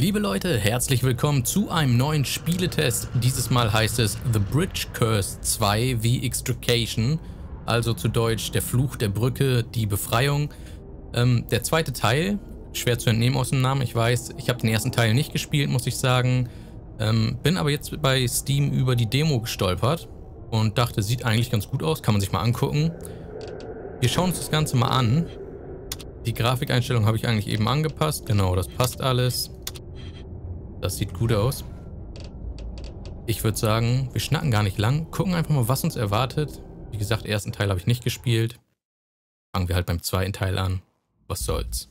Liebe Leute, herzlich willkommen zu einem neuen Spieletest. Dieses Mal heißt es The Bridge Curse 2 wie Extrication, also zu Deutsch der Fluch der Brücke, die Befreiung. Ähm, der zweite Teil, schwer zu entnehmen aus dem Namen, ich weiß, ich habe den ersten Teil nicht gespielt, muss ich sagen. Ähm, bin aber jetzt bei Steam über die Demo gestolpert und dachte, sieht eigentlich ganz gut aus, kann man sich mal angucken. Wir schauen uns das Ganze mal an. Die Grafikeinstellung habe ich eigentlich eben angepasst. Genau, das passt alles. Das sieht gut aus. Ich würde sagen, wir schnacken gar nicht lang. Gucken einfach mal, was uns erwartet. Wie gesagt, ersten Teil habe ich nicht gespielt. Fangen wir halt beim zweiten Teil an. Was soll's.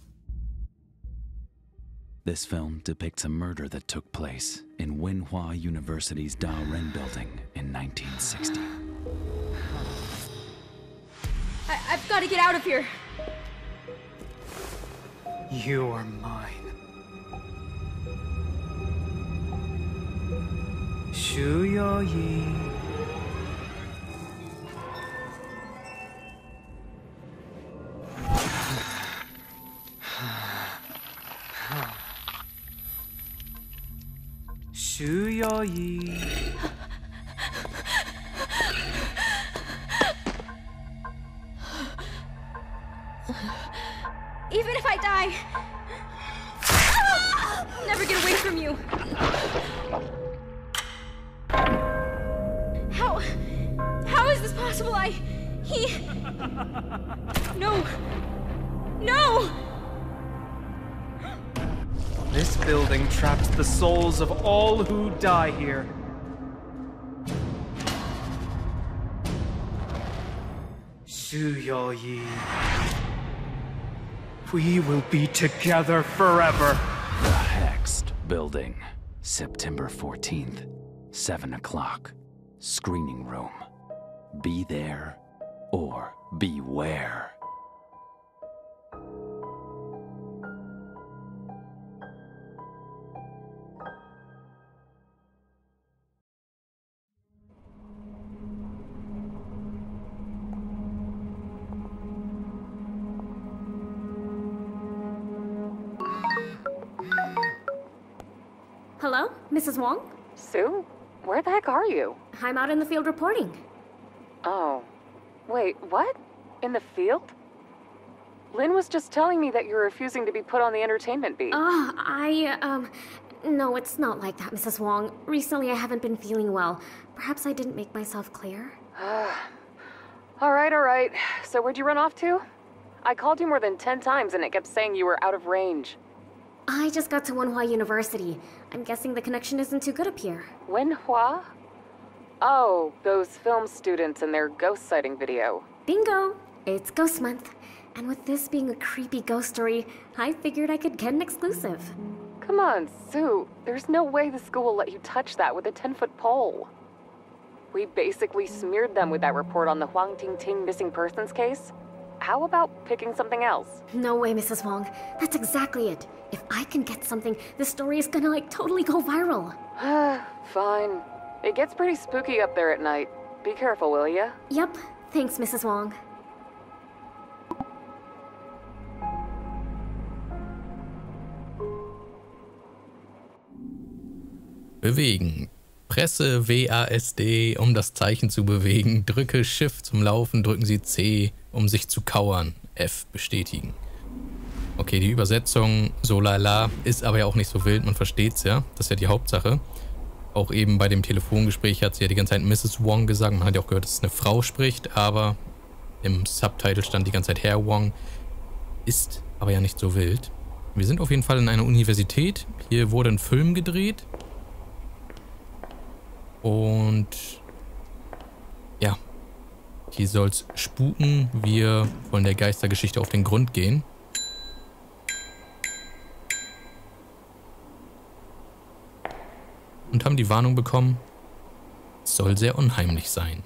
This film depicts a murder that took place in Winhua University's Da Ren building in 1960. I I've got to get out of here. You are mine. 修よい修よい Die! Ah! Never get away from you! Possible? I. He. No. No! This building traps the souls of all who die here. Shu Yo Yi. We will be together forever. The Hexed Building, September 14th, 7 o'clock. Screening room. Be there or beware. Hello, Mrs. Wong? Sue? Where the heck are you? I'm out in the field reporting. Oh. Wait, what? In the field? Lynn was just telling me that you're refusing to be put on the entertainment beat. Ah, I, um, no, it's not like that, Mrs. Wong. Recently I haven't been feeling well. Perhaps I didn't make myself clear. all right, all right. So where'd you run off to? I called you more than ten times and it kept saying you were out of range. I just got to Wenhua University. I'm guessing the connection isn't too good up here. Wenhua? Oh, those film students and their ghost sighting video. Bingo! It's Ghost Month. And with this being a creepy ghost story, I figured I could get an exclusive. Come on, Sue. There's no way the school will let you touch that with a 10 foot pole. We basically smeared them with that report on the Huang Ting Ting missing persons case. How about picking something else? No way, Mrs. Wong. That's exactly it. If I can get something, this story is gonna like totally go viral. Fine. It gets pretty spooky up there at night. Be careful, will ya? Yep. Thanks, Mrs. Wong. Bewegen. Presse WASD, um das Zeichen zu bewegen. Drücke Shift zum Laufen, drücken Sie C, um sich zu kauern. F bestätigen. Okay, die Übersetzung so lala ist aber ja auch nicht so wild, man versteht's ja. Das ist ja die Hauptsache. Auch eben bei dem Telefongespräch hat sie ja die ganze Zeit Mrs. Wong gesagt. Man hat ja auch gehört, dass es eine Frau spricht, aber im Subtitle stand die ganze Zeit Herr Wong. Ist aber ja nicht so wild. Wir sind auf jeden Fall in einer Universität. Hier wurde ein Film gedreht. Und ja, hier soll's spuken. Wir wollen der Geistergeschichte auf den Grund gehen. Und haben die Warnung bekommen, es soll sehr unheimlich sein.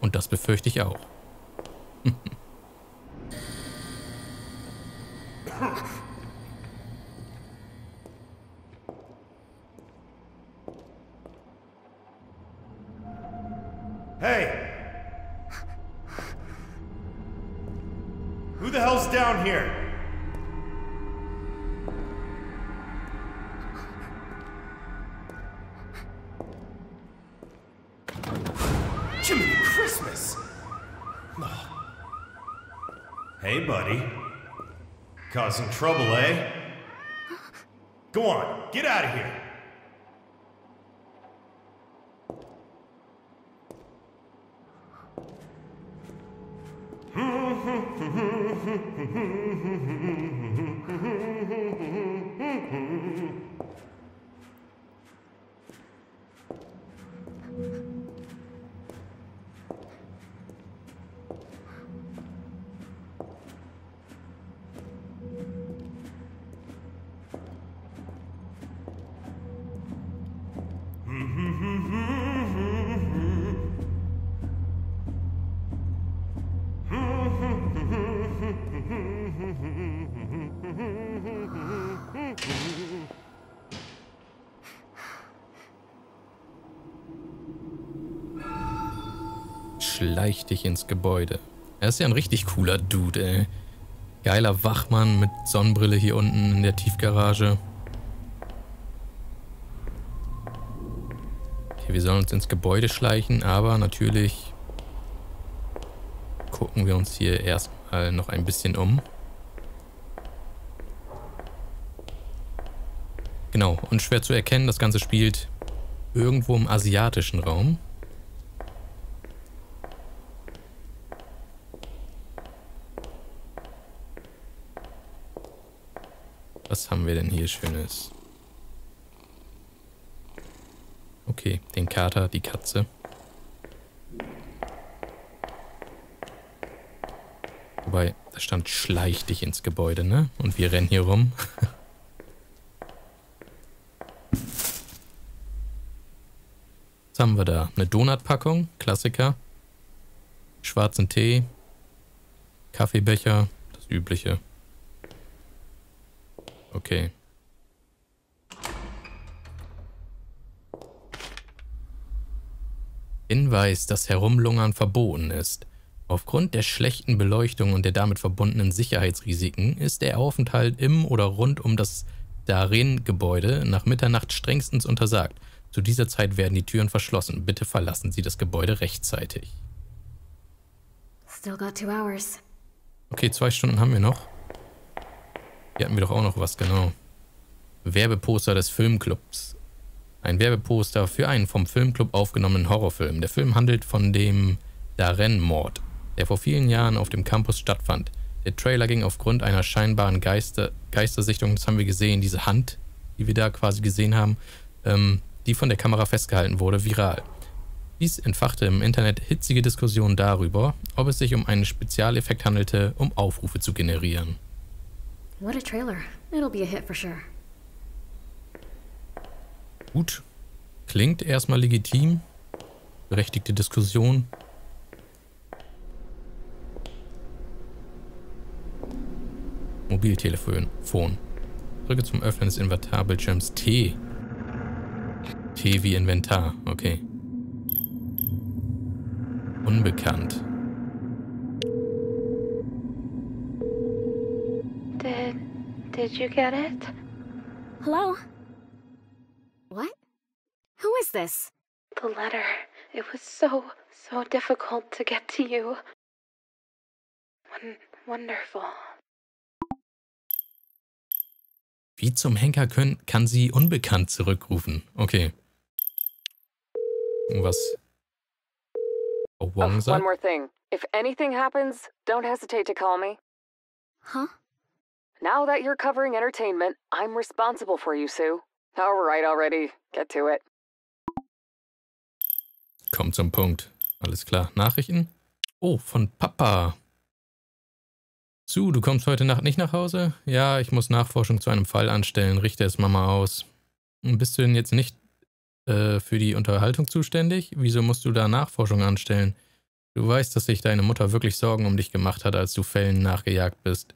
Und das befürchte ich auch. Hey! Who the hell's down here? Causing trouble, eh? Go on, get out of here! Schleich dich ins Gebäude. Er ist ja ein richtig cooler Dude, ey. Geiler Wachmann mit Sonnenbrille hier unten in der Tiefgarage. Okay, wir sollen uns ins Gebäude schleichen, aber natürlich gucken wir uns hier erstmal noch ein bisschen um. Genau, und schwer zu erkennen, das Ganze spielt irgendwo im asiatischen Raum. Was haben wir denn hier Schönes? Okay, den Kater, die Katze. Wobei, da stand schleich dich ins Gebäude, ne? Und wir rennen hier rum. Was haben wir da? Eine Donutpackung, Klassiker. Schwarzen Tee. Kaffeebecher, das übliche. Okay. Hinweis, dass Herumlungern verboten ist. Aufgrund der schlechten Beleuchtung und der damit verbundenen Sicherheitsrisiken ist der Aufenthalt im oder rund um das Darin-Gebäude nach Mitternacht strengstens untersagt. Zu dieser Zeit werden die Türen verschlossen. Bitte verlassen Sie das Gebäude rechtzeitig. Still got two hours. Okay, zwei Stunden haben wir noch. Hier hatten wir doch auch noch was, genau. Werbeposter des Filmclubs. Ein Werbeposter für einen vom Filmclub aufgenommenen Horrorfilm. Der Film handelt von dem Darren-Mord, der vor vielen Jahren auf dem Campus stattfand. Der Trailer ging aufgrund einer scheinbaren Geister Geistersichtung, das haben wir gesehen, diese Hand, die wir da quasi gesehen haben, ähm, die von der Kamera festgehalten wurde, viral. Dies entfachte im Internet hitzige Diskussionen darüber, ob es sich um einen Spezialeffekt handelte, um Aufrufe zu generieren. What a trailer. It'll be a hit for sure. Gut. Klingt erstmal legitim. Berechtigte Diskussion. Mobiltelefon. Phone. Drücke zum Öffnen des Inventarbildschirms T. T wie Inventar. Okay. Unbekannt. Did. Did you get it? Hello? What? Who is this? The letter. It was so, so difficult to get to you. Won wonderful. Wie zum Henker können, kann sie unbekannt zurückrufen? Okay. Was? Oh, Wong sagt? one more thing. If anything happens, don't hesitate to call me. Huh? Now that you're covering entertainment, I'm responsible for you, Sue. All right, already. Get to it. Komm zum Punkt. Alles klar. Nachrichten? Oh, von Papa. Sue, du kommst heute Nacht nicht nach Hause? Ja, ich muss Nachforschung zu einem Fall anstellen. Richte es Mama aus. Bist du denn jetzt nicht äh, für die Unterhaltung zuständig? Wieso musst du da Nachforschung anstellen? Du weißt, dass sich deine Mutter wirklich Sorgen um dich gemacht hat, als du Fällen nachgejagt bist.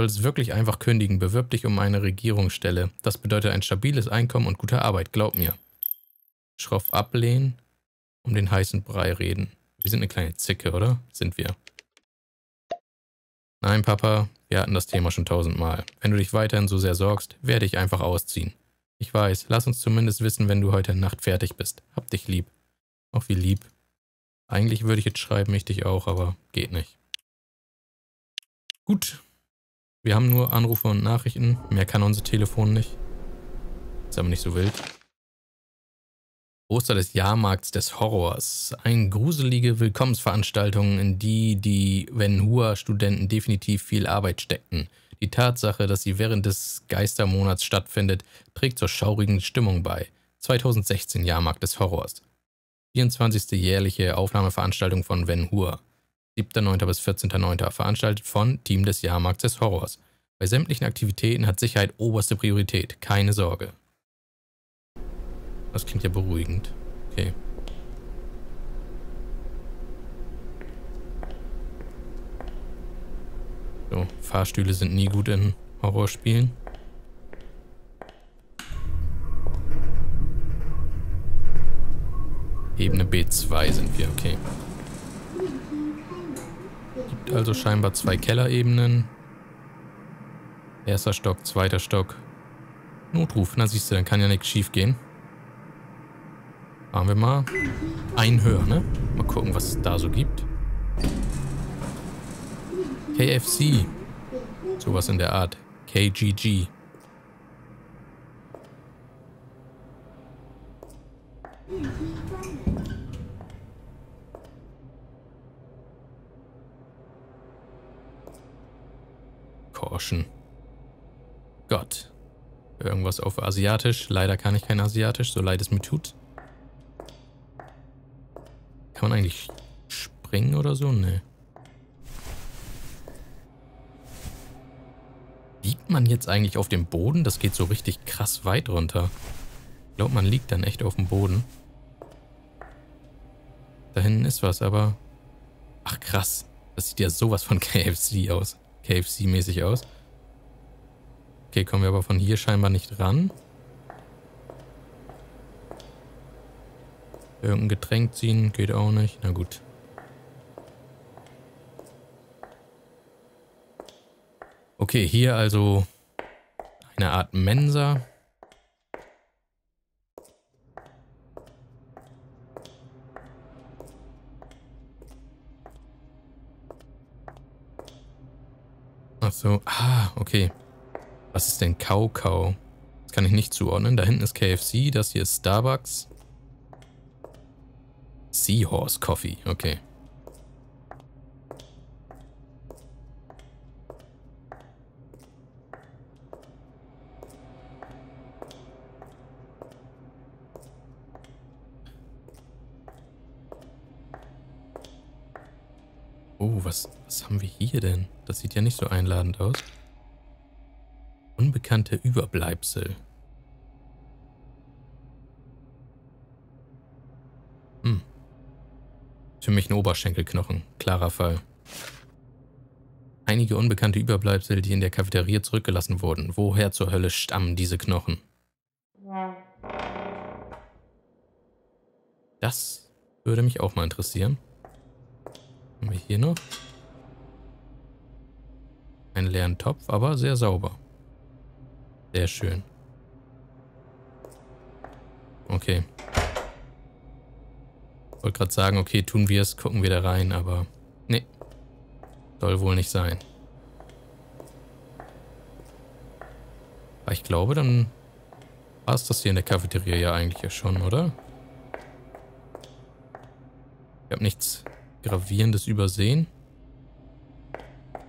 Du solltest wirklich einfach kündigen. Bewirb dich um eine Regierungsstelle. Das bedeutet ein stabiles Einkommen und gute Arbeit, glaub mir. Schroff ablehnen, um den heißen Brei reden. Wir sind eine kleine Zicke, oder? Sind wir. Nein, Papa, wir hatten das Thema schon tausendmal. Wenn du dich weiterhin so sehr sorgst, werde ich einfach ausziehen. Ich weiß, lass uns zumindest wissen, wenn du heute Nacht fertig bist. Hab dich lieb. Auch wie lieb. Eigentlich würde ich jetzt schreiben, ich dich auch, aber geht nicht. Gut. Wir haben nur Anrufe und Nachrichten. Mehr kann unser Telefon nicht. Ist aber nicht so wild. Oster des Jahrmarkts des Horrors. Eine gruselige Willkommensveranstaltung, in die die Wenhua-Studenten definitiv viel Arbeit steckten. Die Tatsache, dass sie während des Geistermonats stattfindet, trägt zur schaurigen Stimmung bei. 2016 Jahrmarkt des Horrors. 24. jährliche Aufnahmeveranstaltung von Wen Hur. 7.9. bis 14.9. veranstaltet von Team des Jahrmarkts des Horrors. Bei sämtlichen Aktivitäten hat Sicherheit oberste Priorität, keine Sorge. Das klingt ja beruhigend. Okay. So, Fahrstühle sind nie gut in Horrorspielen. Ebene B2 sind wir, okay. Gibt also scheinbar zwei Kellerebenen. Erster Stock, zweiter Stock. Notruf, na siehst du, dann kann ja nichts schief gehen. Fahren wir mal ein höher, ne? Mal gucken, was es da so gibt. KFC. Sowas in der Art. KGG. Caution. Gott. Irgendwas auf Asiatisch. Leider kann ich kein Asiatisch, so leid es mir tut. Kann man eigentlich springen oder so? Nee. Liegt man jetzt eigentlich auf dem Boden? Das geht so richtig krass weit runter. Ich glaube, man liegt dann echt auf dem Boden. Da hinten ist was, aber... Ach krass. Das sieht ja sowas von KFC aus. KFC-mäßig aus. Okay, kommen wir aber von hier scheinbar nicht ran. Irgendein Getränk ziehen geht auch nicht. Na gut. Okay, hier also eine Art Mensa. Ach so, ah, okay. Was ist denn Kau-Kau? Das kann ich nicht zuordnen. Da hinten ist KFC, das hier ist Starbucks. Seahorse Coffee, okay. Oh, was, haben wir hier denn? Das sieht ja nicht so einladend aus. Unbekannte Überbleibsel. Für mich ein Oberschenkelknochen. Klarer Fall. Einige unbekannte Überbleibsel, die in der Cafeteria zurückgelassen wurden. Woher zur Hölle stammen diese Knochen? Das würde mich auch mal interessieren. Haben wir hier noch? Einen leeren Topf, aber sehr sauber. Sehr schön. Okay. Wollte gerade sagen, okay, tun wir es, gucken wir da rein, aber nee. Soll wohl nicht sein. Aber ich glaube, dann war es das hier in der Cafeteria ja eigentlich ja schon, oder? Ich habe nichts Gravierendes übersehen.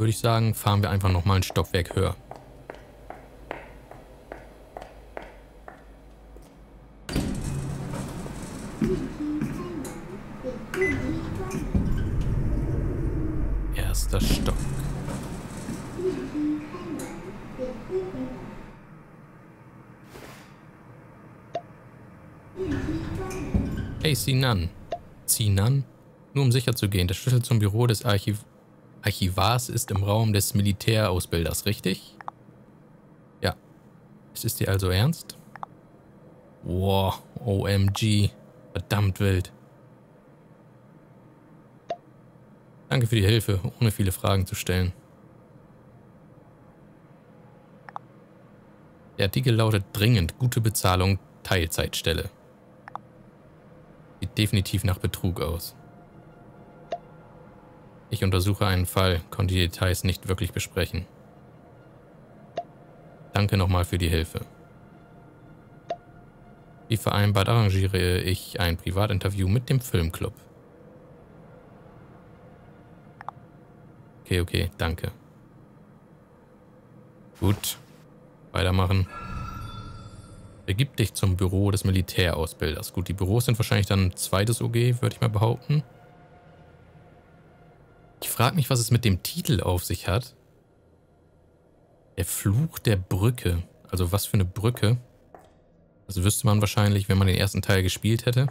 Würde ich sagen, fahren wir einfach nochmal ein Stockwerk höher. Erster Stock. Hey Sinan. Sinan? Nur um sicher zu gehen, der Schlüssel zum Büro des Archiv Archivars ist im Raum des Militärausbilders, richtig? Ja. Es ist dir also ernst? Wow, OMG. Verdammt wild. Danke für die Hilfe, ohne viele Fragen zu stellen. Der Artikel lautet dringend, gute Bezahlung, Teilzeitstelle. Sieht definitiv nach Betrug aus. Ich untersuche einen Fall, konnte die Details nicht wirklich besprechen. Danke nochmal für die Hilfe. Wie vereinbart arrangiere ich ein Privatinterview mit dem Filmclub. Okay, okay, danke. Gut. Weitermachen. Begib dich zum Büro des Militärausbilders. Gut, die Büros sind wahrscheinlich dann zweites OG, würde ich mal behaupten. Ich frage mich, was es mit dem Titel auf sich hat. Der Fluch der Brücke. Also was für eine Brücke? Das wüsste man wahrscheinlich, wenn man den ersten Teil gespielt hätte.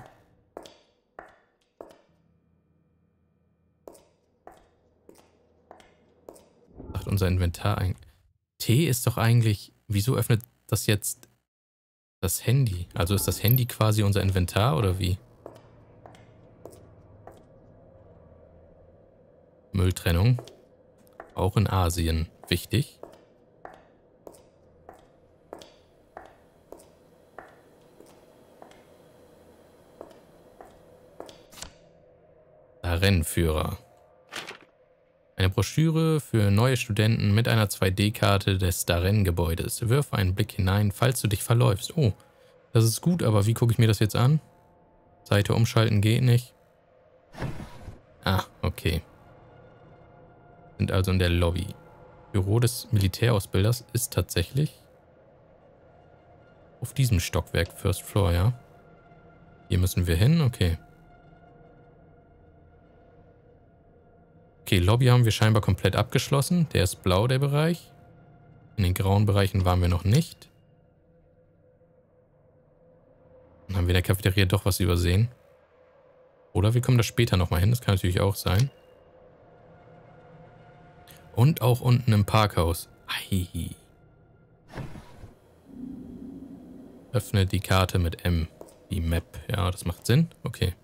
Sagt unser Inventar eigentlich. T ist doch eigentlich... Wieso öffnet das jetzt das Handy? Also ist das Handy quasi unser Inventar oder wie? Mülltrennung. Auch in Asien wichtig. Rennführer. Eine Broschüre für neue Studenten mit einer 2D-Karte des Darren-Gebäudes. Wirf einen Blick hinein, falls du dich verläufst. Oh, das ist gut, aber wie gucke ich mir das jetzt an? Seite umschalten geht nicht. Ah, okay. Sind also in der Lobby. Büro des Militärausbilders ist tatsächlich auf diesem Stockwerk First Floor, ja. Hier müssen wir hin, okay. Okay, Lobby haben wir scheinbar komplett abgeschlossen. Der ist blau, der Bereich. In den grauen Bereichen waren wir noch nicht. Dann haben wir in der Cafeteria doch was übersehen. Oder wir kommen da später nochmal hin, das kann natürlich auch sein. Und auch unten im Parkhaus. Ei. Öffne die Karte mit M. Die Map. Ja, das macht Sinn. Okay.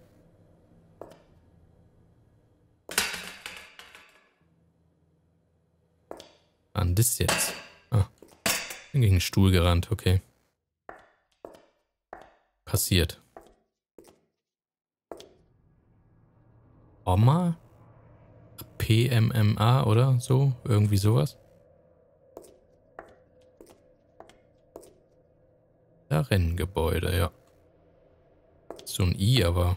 an das jetzt? Ah. Bin gegen den Stuhl gerannt, okay. Passiert. Oma? PMMA oder so? Irgendwie sowas? Ja, Renngebäude, ja. So ein I, aber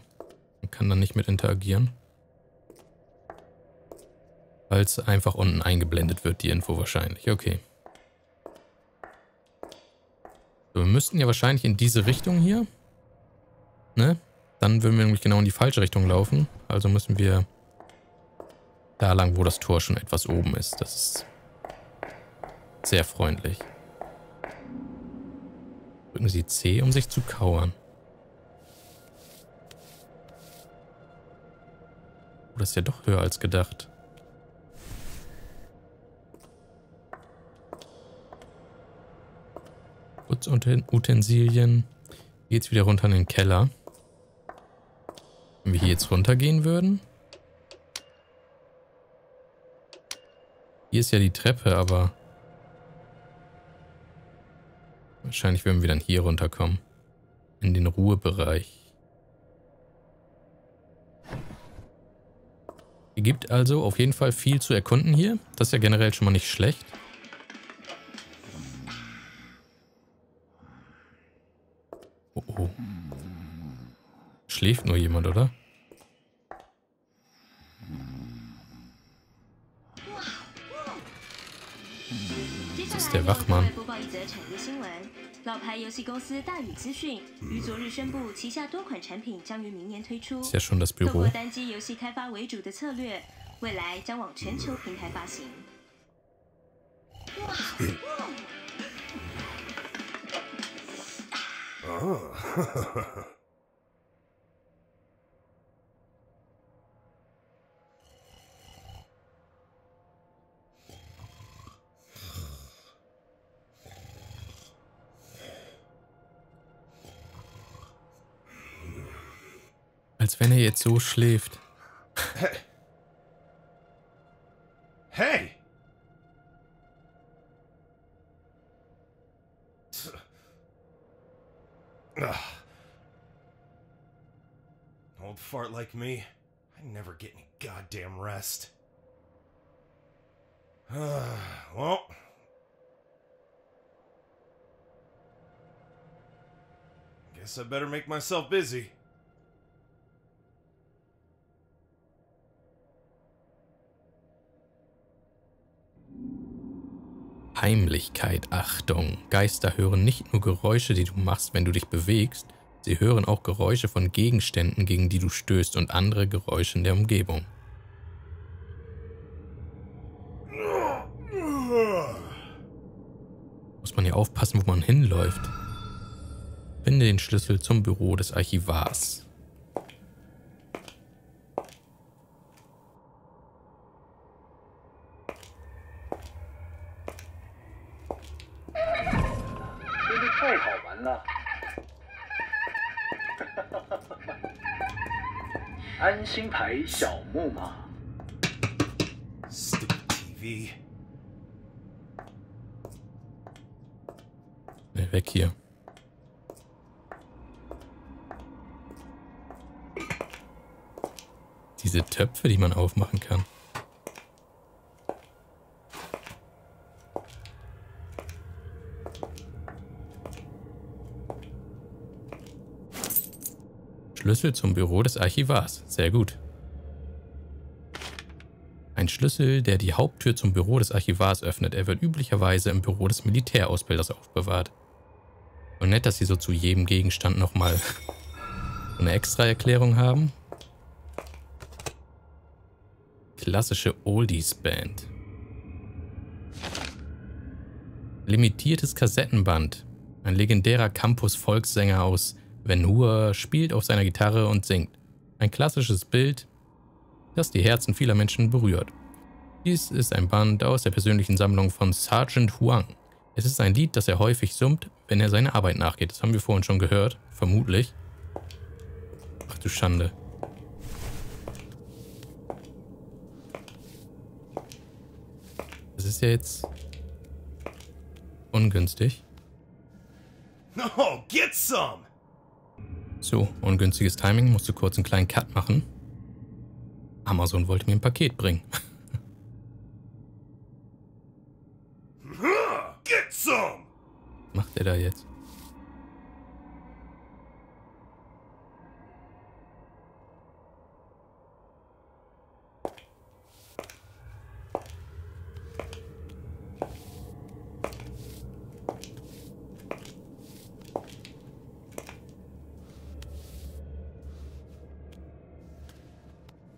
man kann da nicht mit interagieren. Weil es einfach unten eingeblendet wird, die Info wahrscheinlich. Okay. So, wir müssten ja wahrscheinlich in diese Richtung hier. Ne? Dann würden wir nämlich genau in die falsche Richtung laufen. Also müssen wir da lang, wo das Tor schon etwas oben ist. Das ist sehr freundlich. Drücken Sie C, um sich zu kauern. Oh, das ist ja doch höher als gedacht. Putzutensilien. Geht's wieder runter in den Keller. Wenn wir hier jetzt runtergehen würden. Hier ist ja die Treppe, aber... Wahrscheinlich würden wir dann hier runterkommen. In den Ruhebereich. Es gibt also auf jeden Fall viel zu erkunden hier. Das ist ja generell schon mal nicht schlecht. schläft nur jemand, oder? 产业新闻。老牌游戏公司大宇资讯于昨日宣布旗下多款产品将于明年推出通过单机游戏开发为主的策略未来将往全球平台发行。Wenn er jetzt so schläft. Hey. Hey! Old fart like me, I never get any goddamn rest. well. Guess I better make myself busy. Heimlichkeit, Achtung. Geister hören nicht nur Geräusche, die du machst, wenn du dich bewegst, sie hören auch Geräusche von Gegenständen, gegen die du stößt und andere Geräusche in der Umgebung. Muss man hier aufpassen, wo man hinläuft. Finde den Schlüssel zum Büro des Archivars. Nee, weg hier. Diese Töpfe, die man aufmachen kann. Schlüssel zum Büro des Archivars. Sehr gut. Ein Schlüssel, der die Haupttür zum Büro des Archivars öffnet. Er wird üblicherweise im Büro des Militärausbilders aufbewahrt. Nett, dass sie so zu jedem Gegenstand nochmal eine extra Erklärung haben. Klassische Oldies-Band. Limitiertes Kassettenband. Ein legendärer Campus-Volkssänger aus Van Hur spielt auf seiner Gitarre und singt. Ein klassisches Bild, das die Herzen vieler Menschen berührt. Dies ist ein Band aus der persönlichen Sammlung von Sergeant Huang. Es ist ein Lied, das er häufig summt, wenn er seiner Arbeit nachgeht. Das haben wir vorhin schon gehört, vermutlich. Ach du Schande. Das ist ja jetzt ungünstig. No, get some! So, ungünstiges Timing, musste kurz einen kleinen Cut machen. Amazon wollte mir ein Paket bringen. Get some! Was macht er da jetzt?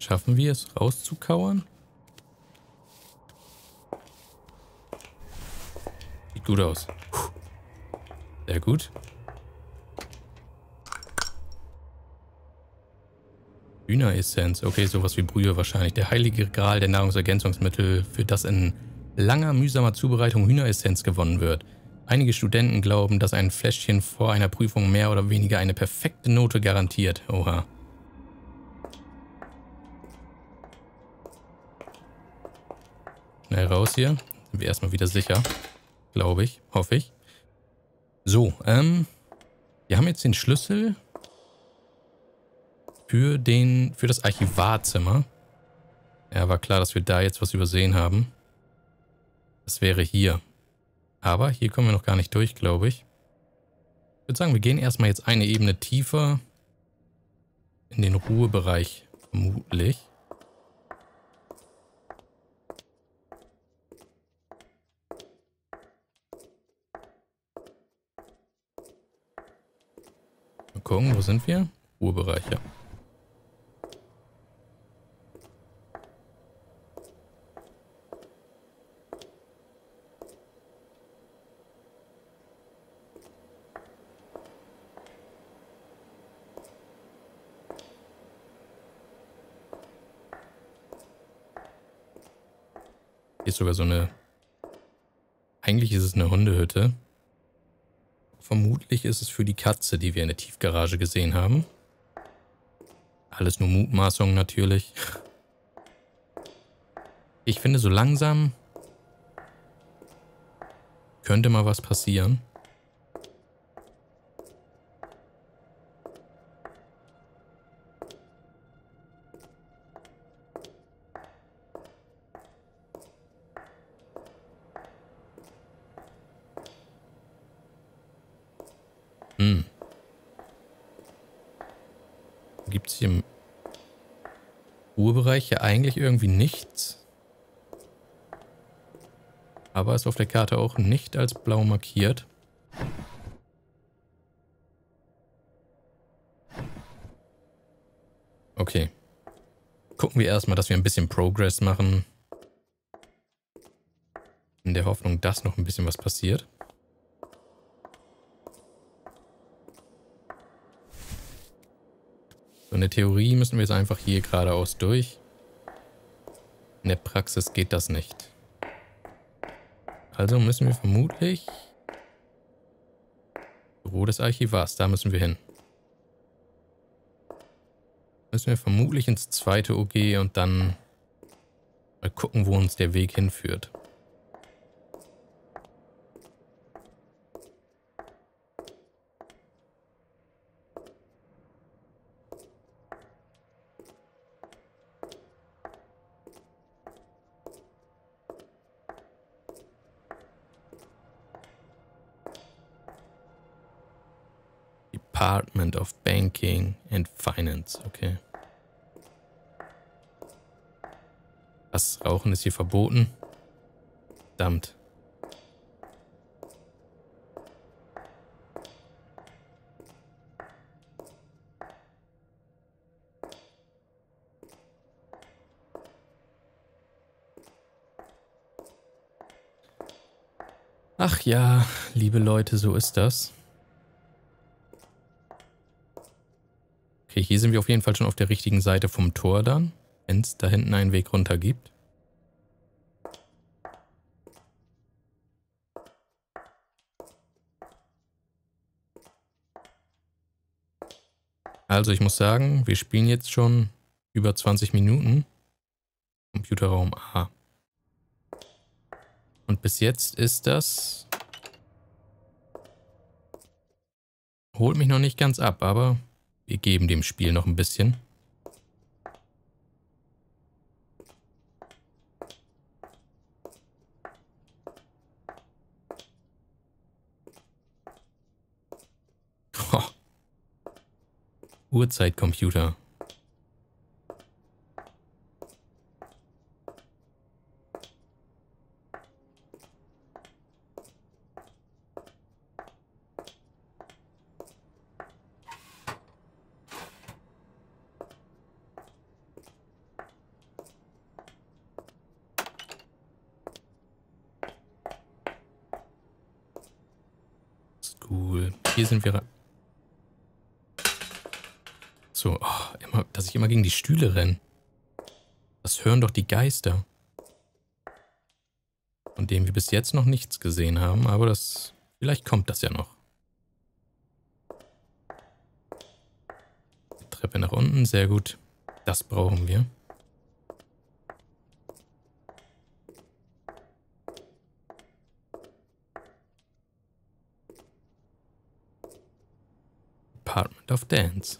Schaffen wir es rauszukauern? Sieht gut aus. Sehr gut. Hühneressenz. Okay, sowas wie Brühe wahrscheinlich. Der heilige Gral der Nahrungsergänzungsmittel, für das in langer, mühsamer Zubereitung Hühneressenz gewonnen wird. Einige Studenten glauben, dass ein Fläschchen vor einer Prüfung mehr oder weniger eine perfekte Note garantiert. Oha. Schnell raus hier. Sind wir erstmal wieder sicher. Glaube ich. Hoffe ich. So, ähm. Wir haben jetzt den Schlüssel für den, für das Archivarzimmer. Ja, war klar, dass wir da jetzt was übersehen haben. Das wäre hier. Aber hier kommen wir noch gar nicht durch, glaube ich. Ich würde sagen, wir gehen erstmal jetzt eine Ebene tiefer in den Ruhebereich, vermutlich. Gucken, wo sind wir? Ruhebereich, ja. Hier ist sogar so eine... Eigentlich ist es eine Hundehütte. Vermutlich ist es für die Katze, die wir in der Tiefgarage gesehen haben. Alles nur Mutmaßungen natürlich. Ich finde, so langsam könnte mal was passieren. Hm. Gibt es hier im Ja eigentlich irgendwie nichts? Aber ist auf der Karte auch nicht als blau markiert. Okay. Gucken wir erstmal, dass wir ein bisschen Progress machen. In der Hoffnung, dass noch ein bisschen was passiert. So, in der Theorie müssen wir jetzt einfach hier geradeaus durch. In der Praxis geht das nicht. Also müssen wir vermutlich... Büro des Archivars, da müssen wir hin. Müssen wir vermutlich ins zweite OG und dann mal gucken, wo uns der Weg hinführt. Department of Banking and Finance. Okay. Das Rauchen ist hier verboten. Verdammt. Ach ja, liebe Leute, so ist das. Okay, hier sind wir auf jeden Fall schon auf der richtigen Seite vom Tor dann, wenn es da hinten einen Weg runter gibt. Also ich muss sagen, wir spielen jetzt schon über 20 Minuten. Computerraum A. Und bis jetzt ist das... Holt mich noch nicht ganz ab, aber wir geben dem Spiel noch ein bisschen. Uhrzeitcomputer. Hier sind wir... So, oh, immer, dass ich immer gegen die Stühle renne. Das hören doch die Geister. Von dem wir bis jetzt noch nichts gesehen haben, aber das... Vielleicht kommt das ja noch. Treppe nach unten, sehr gut. Das brauchen wir. Department of Dance.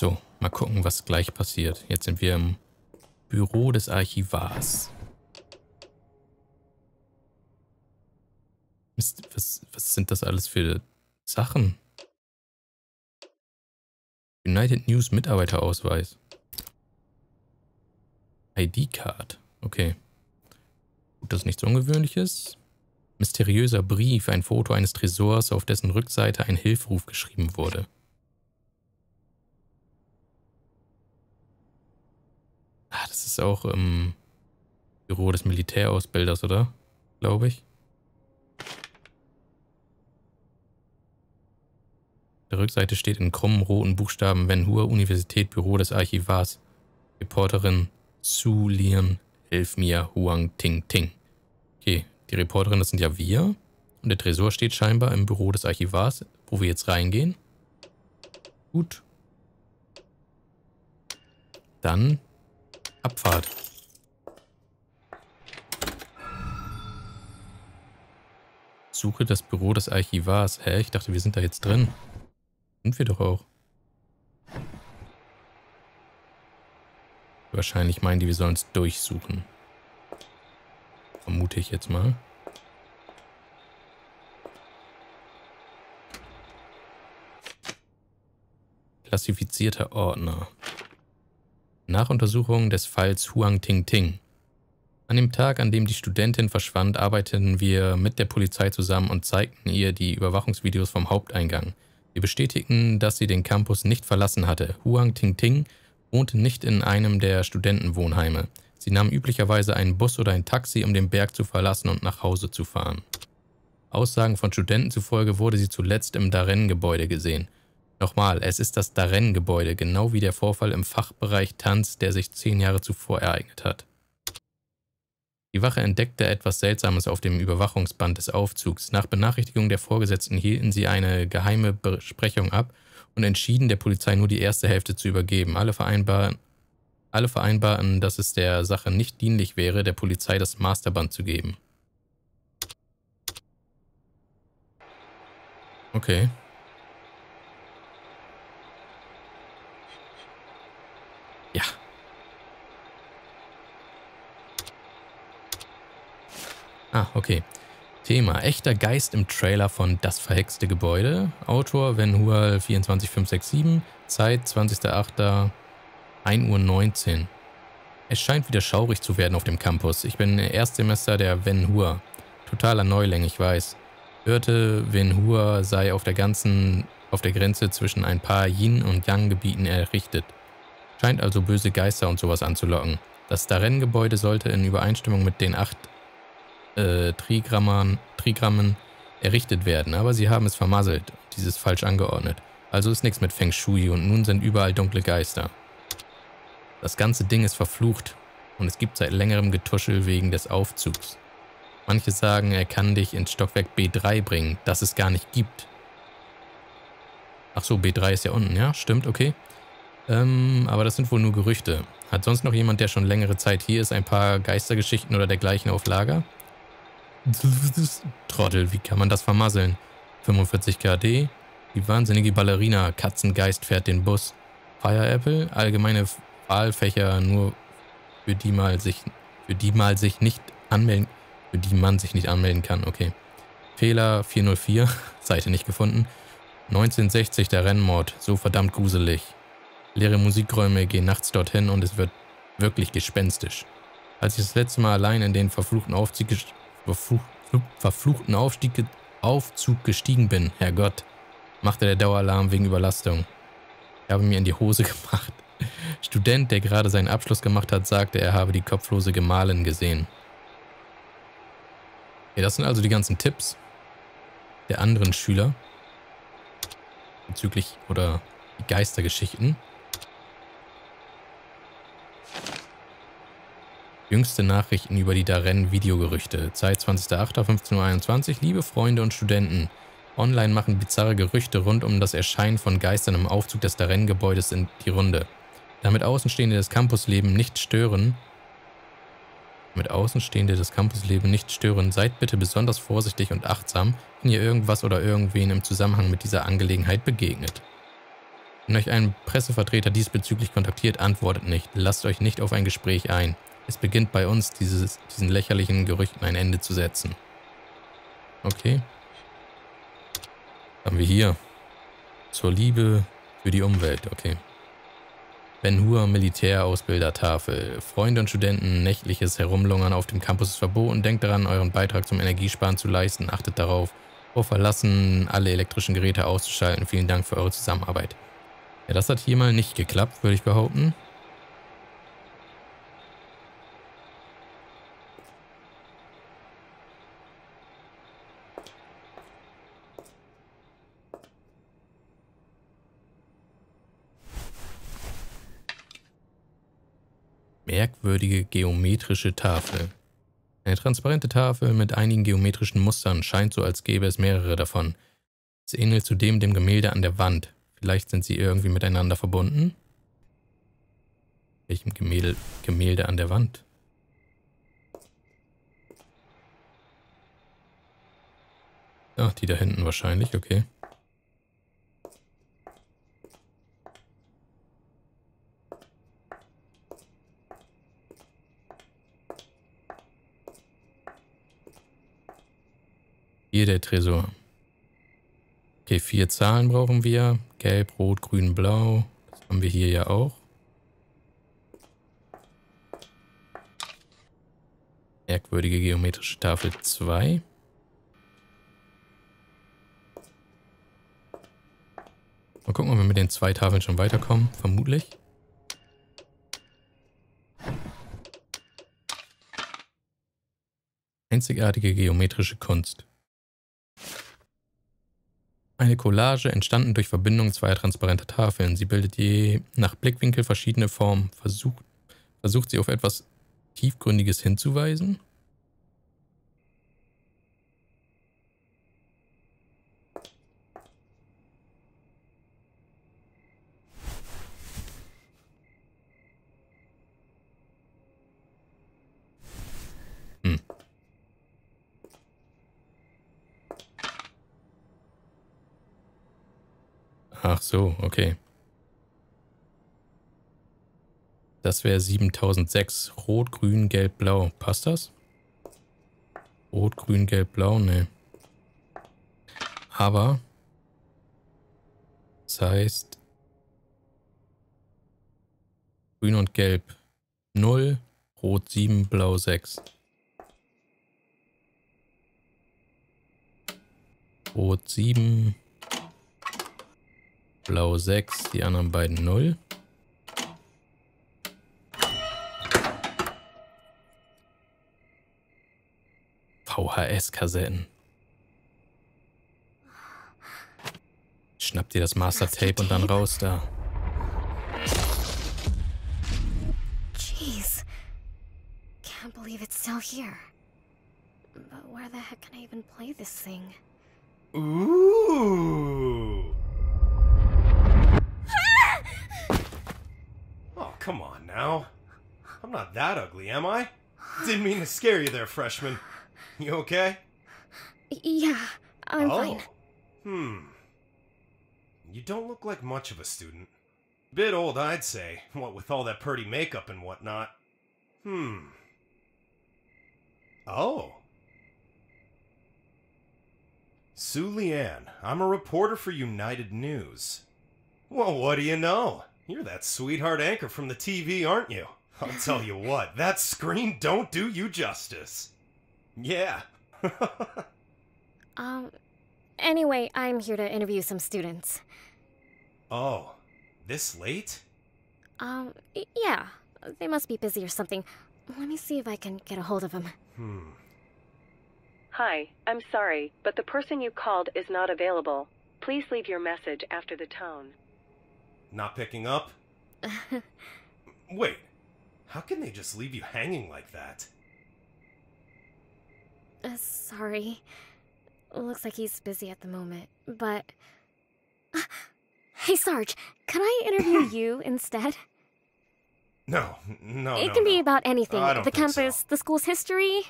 So, mal gucken, was gleich passiert. Jetzt sind wir im Büro des Archivars. Mist, was, was sind das alles für Sachen? United News Mitarbeiterausweis. ID-Card. Okay. Gut, das ist nichts Ungewöhnliches. Mysteriöser Brief, ein Foto eines Tresors, auf dessen Rückseite ein Hilferuf geschrieben wurde. Das ist auch im Büro des Militärausbilders, oder? Glaube ich. der Rückseite steht in krummen roten Buchstaben Wenhur Universität Büro des Archivars. Reporterin Su Lian Hilf mir Huang Ting Ting. Okay, die Reporterin, das sind ja wir. Und der Tresor steht scheinbar im Büro des Archivars, wo wir jetzt reingehen. Gut. Dann Abfahrt. Suche das Büro des Archivars. Hä? Ich dachte, wir sind da jetzt drin. Sind wir doch auch. Wahrscheinlich meinen die, wir sollen es durchsuchen. Vermute ich jetzt mal. Klassifizierter Ordner. Nach Untersuchung des Falls Huang Ting Ting. An dem Tag, an dem die Studentin verschwand, arbeiteten wir mit der Polizei zusammen und zeigten ihr die Überwachungsvideos vom Haupteingang. Wir bestätigten, dass sie den Campus nicht verlassen hatte. Huang Ting Ting wohnte nicht in einem der Studentenwohnheime. Sie nahm üblicherweise einen Bus oder ein Taxi, um den Berg zu verlassen und nach Hause zu fahren. Aussagen von Studenten zufolge wurde sie zuletzt im Darren-Gebäude gesehen. Nochmal, es ist das Darren-Gebäude, genau wie der Vorfall im Fachbereich Tanz, der sich zehn Jahre zuvor ereignet hat. Die Wache entdeckte etwas Seltsames auf dem Überwachungsband des Aufzugs. Nach Benachrichtigung der Vorgesetzten hielten sie eine geheime Besprechung ab und entschieden, der Polizei nur die erste Hälfte zu übergeben. Alle, vereinbar alle vereinbarten, dass es der Sache nicht dienlich wäre, der Polizei das Masterband zu geben. Okay. Ja. Ah, okay. Thema. Echter Geist im Trailer von Das verhexte Gebäude. Autor Wen Hual 24567. Zeit 20.08. 1.19 Uhr. Es scheint wieder schaurig zu werden auf dem Campus. Ich bin Erstsemester der Wen Hua. Totaler Neuling, ich weiß. Hörte, Wen Hua sei auf der ganzen, auf der Grenze zwischen ein paar Yin- und Yang-Gebieten errichtet. Scheint also böse Geister und sowas anzulocken. Das Darren-Gebäude sollte in Übereinstimmung mit den acht äh, Trigrammen, errichtet werden, aber sie haben es vermasselt, dieses falsch angeordnet. Also ist nichts mit Feng Shui und nun sind überall dunkle Geister. Das ganze Ding ist verflucht und es gibt seit längerem Getuschel wegen des Aufzugs. Manche sagen, er kann dich ins Stockwerk B3 bringen, das es gar nicht gibt. Ach so, B3 ist ja unten, ja, stimmt, okay. Ähm, aber das sind wohl nur Gerüchte. Hat sonst noch jemand, der schon längere Zeit hier ist, ein paar Geistergeschichten oder dergleichen auf Lager? Trottel, wie kann man das vermasseln? 45 KD, die wahnsinnige Ballerina, Katzengeist fährt den Bus. Fire Apple, allgemeine Wahlfächer nur für die mal sich, für die mal sich nicht anmelden, für die man sich nicht anmelden kann, okay. Fehler 404, Seite nicht gefunden. 1960 der Rennmord, so verdammt gruselig. Leere Musikräume gehen nachts dorthin und es wird wirklich gespenstisch. Als ich das letzte Mal allein in den verfluchten Aufzug, verfluchten Aufstieg, Aufzug gestiegen bin, Herrgott, machte der Daueralarm wegen Überlastung. Ich habe mir in die Hose gemacht. Student, der gerade seinen Abschluss gemacht hat, sagte, er habe die kopflose Gemahlin gesehen. Ja, das sind also die ganzen Tipps der anderen Schüler bezüglich oder Geistergeschichten. Jüngste Nachrichten über die Darren-Videogerüchte. Zeit 20.08.15.21 Uhr. Liebe Freunde und Studenten, online machen bizarre Gerüchte rund um das Erscheinen von Geistern im Aufzug des Darren-Gebäudes in die Runde. Damit Außenstehende das Campusleben nicht stören, damit Außenstehende das Campusleben nicht stören, seid bitte besonders vorsichtig und achtsam, wenn ihr irgendwas oder irgendwen im Zusammenhang mit dieser Angelegenheit begegnet. Wenn euch ein Pressevertreter diesbezüglich kontaktiert, antwortet nicht, lasst euch nicht auf ein Gespräch ein. Es beginnt bei uns, dieses, diesen lächerlichen Gerüchten ein Ende zu setzen. Okay. Haben wir hier? Zur Liebe für die Umwelt, okay. Ben Hur Militärausbildertafel. Freunde und Studenten, nächtliches Herumlungern auf dem Campus ist verboten. Denkt daran, euren Beitrag zum Energiesparen zu leisten. Achtet darauf, vor Verlassen alle elektrischen Geräte auszuschalten. Vielen Dank für eure Zusammenarbeit. Ja, das hat hier mal nicht geklappt, würde ich behaupten. Merkwürdige geometrische Tafel. Eine transparente Tafel mit einigen geometrischen Mustern scheint so, als gäbe es mehrere davon. Es ähnelt zudem dem Gemälde an der Wand. Vielleicht sind sie irgendwie miteinander verbunden? Welchem Gemälde, Gemälde an der Wand? Ach, die da hinten wahrscheinlich, okay. Hier der Tresor. Okay, vier Zahlen brauchen wir. Gelb, Rot, Grün, Blau. Das haben wir hier ja auch. Merkwürdige geometrische Tafel 2. Mal gucken, ob wir mit den zwei Tafeln schon weiterkommen. Vermutlich. Einzigartige geometrische Kunst. Eine Collage entstanden durch Verbindung zweier transparenter Tafeln. Sie bildet je nach Blickwinkel verschiedene Formen. Versucht, versucht sie auf etwas Tiefgründiges hinzuweisen? Ach so, okay. Das wäre 7006. Rot, Grün, Gelb, Blau. Passt das? Rot, Grün, Gelb, Blau? Nee. Aber das heißt Grün und Gelb 0, Rot 7, Blau 6. Rot 7, Blau 6, die anderen beiden 0. VHS-Kassetten. Schnapp dir das Master Tape und dann raus da. Jeez. Can't believe it's still here. But where the heck can I even play this thing? Ooh. Come on now. I'm not that ugly, am I? Didn't mean to scare you there, freshman. You okay? Yeah, I'm oh. fine. Hmm. You don't look like much of a student. Bit old, I'd say, what with all that pretty makeup and whatnot. Hmm. Oh. Sue Leanne, I'm a reporter for United News. Well, what do you know? You're that sweetheart anchor from the TV, aren't you? I'll tell you what, that screen don't do you justice. Yeah. Um, anyway, I'm here to interview some students. oh, this late? Um, yeah, they must be busy or something. Let me see if I can get a hold of them. Hmm. Hi, I'm sorry, but the person you called is not available. Please leave your message after the tone. Not picking up? Wait, how can they just leave you hanging like that? Uh, sorry. Looks like he's busy at the moment, but. Hey, Sarge, can I interview you instead? No, no, it no, can be about anything don't the think so. campus, the school's history.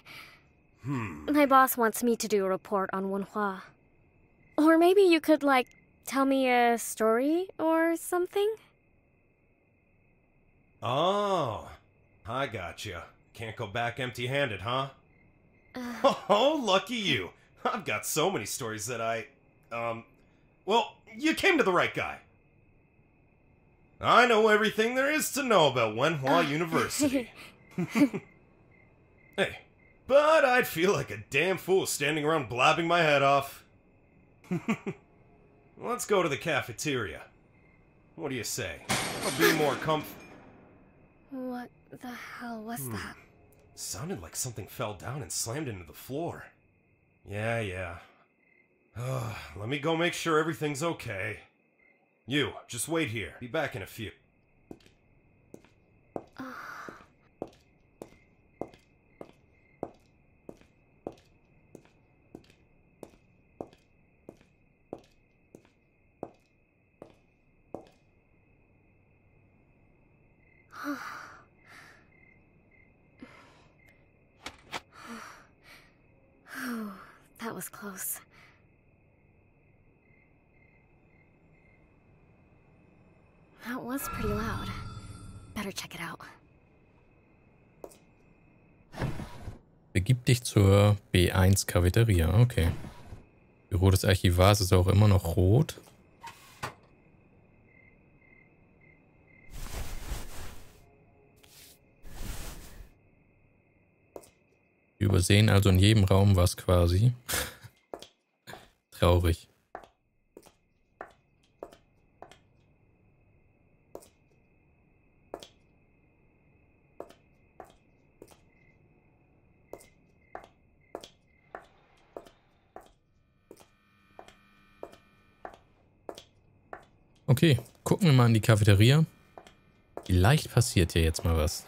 Hmm. My boss wants me to do a report on Wenhua. Or maybe you could, like, tell me a story or something? Oh, I gotcha. Can't go back empty handed, huh? Uh, Oh, lucky you. I've got so many stories that I. Um. Well, you came to the right guy. I know everything there is to know about Wenhua University. hey, but I'd feel like a damn fool standing around blabbing my head off. Let's go to the cafeteria. What do you say? I'll be more comf. what the hell was Hmm. that? Sounded like something fell down and slammed into the floor. Yeah, yeah. Uh, let me go make sure everything's okay. You, just wait here. Be back in a few. Oh, that was close. That was pretty loud. Better check it out. Begib dich zur B1 Cafeteria. Okay. Büro des Archivars ist auch immer noch rot. Übersehen also in jedem Raum was quasi. Traurig. Okay, gucken wir mal in die Cafeteria. Vielleicht passiert hier jetzt mal was.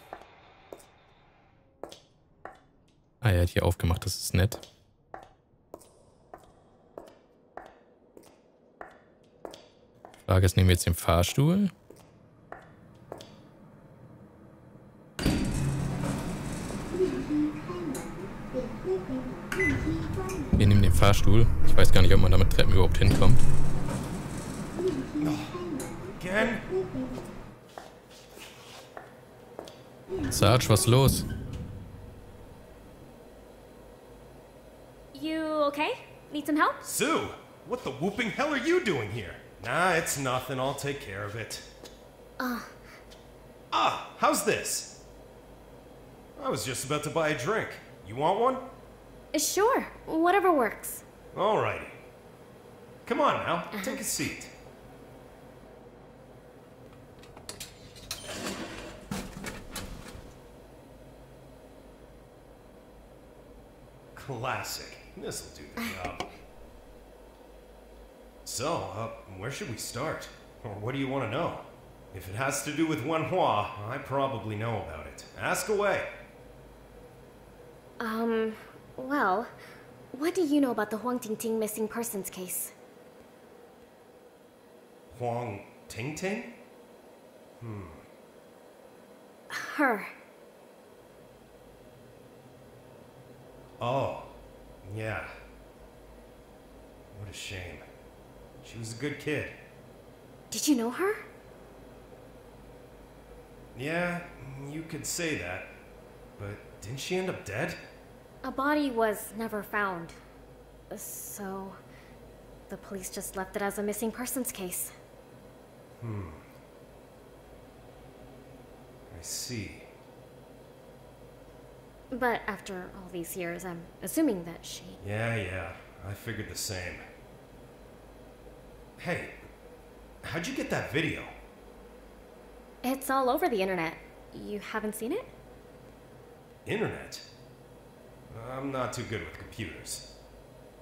Ah, er hat hier aufgemacht, das ist nett. Frage ist, nehmen wir jetzt den Fahrstuhl? Wir nehmen den Fahrstuhl. Ich weiß gar nicht, ob man damit Treppen überhaupt hinkommt. Sarge, was ist los? Sue, what the whooping hell are you doing here? Nah, it's nothing. I'll take care of it. Uh. Ah, how's this? I was just about to buy a drink. You want one? Sure, whatever works. Alrighty. Come on now, take a seat. Classic. This'll do the job. So, uh, where should we start? Or what do you want to know? If it has to do with Wanhua, I probably know about it. Ask away. Um, well, what do you know about the Huang Tingting missing persons case? Huang Ting Ting? Hmm. Her. Oh, yeah. What a shame. She was a good kid. Did you know her? Yeah, you could say that. But didn't she end up dead? A body was never found. So, the police just left it as a missing persons case. Hmm. I see. But after all these years, I'm assuming that she. Yeah, yeah. I figured the same. Hey, how'd you get that video? It's all over the internet. You haven't seen it? Internet? I'm not too good with computers.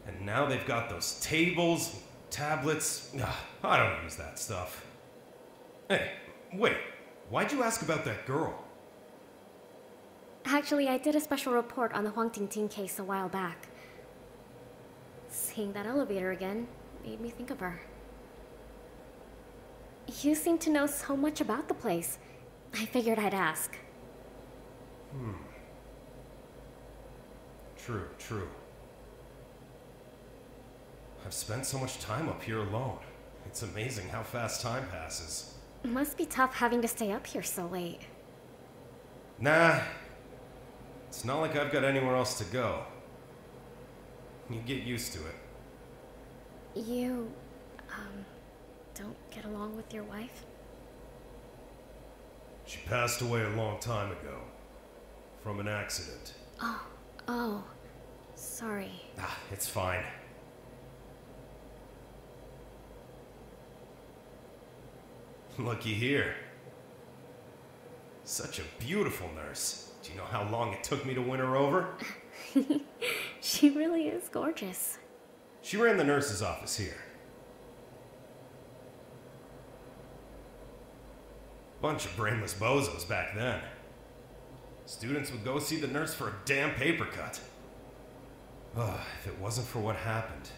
And now they've got those tables, tablets. Ugh, I don't use that stuff. Hey, wait. Why'd you ask about that girl? Actually, I did a special report on the Huang Tingting case a while back. Seeing that elevator again made me think of her. You seem to know so much about the place. I figured I'd ask. Hmm. True, true. I've spent so much time up here alone. It's amazing how fast time passes. It Must be tough having to stay up here so late. Nah. It's not like I've got anywhere else to go. You get used to it. You, get along with your wife? She passed away a long time ago. From an accident. Oh, oh. Sorry. Ah, it's fine. Looky here. Such a beautiful nurse. Do you know how long it took me to win her over? she really is gorgeous. She ran the nurse's office here. Bunch of brainless bozos back then. Students would go see the nurse for a damn paper cut. Ugh, if it wasn't for what happened.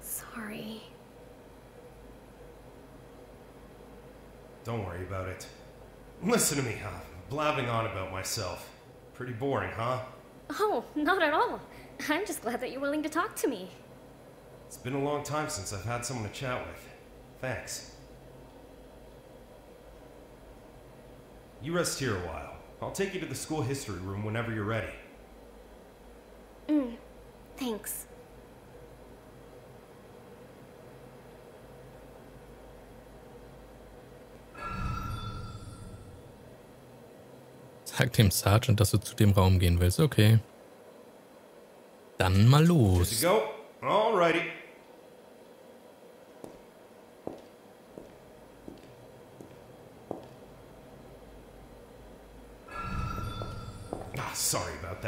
Sorry. Don't worry about it. Listen to me, huh? Blabbing on about myself. Pretty boring, huh? Oh, not at all. I'm just glad that you're willing to talk to me. It's been a long time since I've had someone to chat with. Thanks. You rest here a while. I'll take you to the school history room whenever you're ready. Mm, thanks. Sag dem Sergeant, dass du zu dem Raum gehen willst. Okay. Dann mal Good los. to go? Alrighty.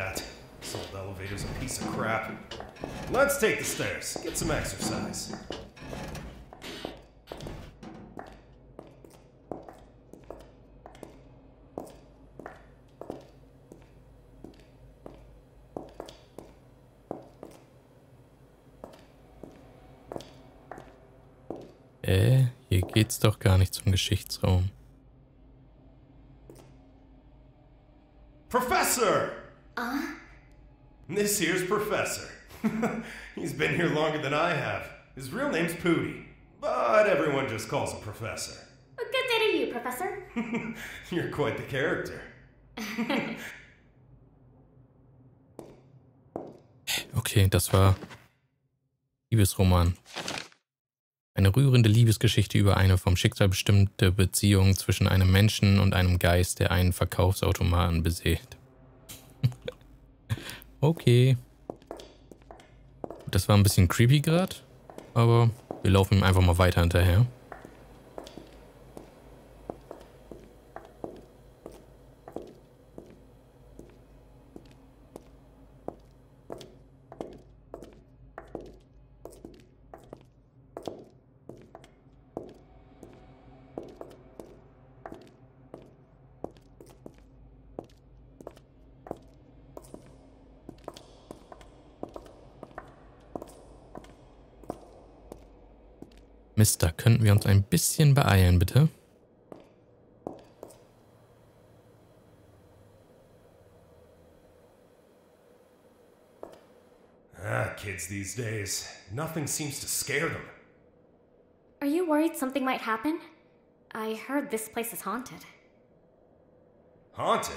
That. This old elevator's a piece of crap. Let's take the stairs. Get some exercise. Äh, hier geht's doch gar nicht zum Geschichtsraum. Professor! Uh? This here's Professor. He's been here longer than I have. His real name's Pooty, but everyone just calls him Professor. A good day to you, Professor. You're quite the character. Okay, das war Liebesroman. Eine rührende Liebesgeschichte über eine vom Schicksal bestimmte Beziehung zwischen einem Menschen und einem Geist, der einen Verkaufsautomaten besägt. Okay. Das war ein bisschen creepy gerade, aber wir laufen ihm einfach mal weiter hinterher. Mister, könnten wir uns ein bisschen beeilen, bitte? Ah, kids these days. Nothing seems to scare them. Are you worried something might happen? I heard this place is haunted. Haunted?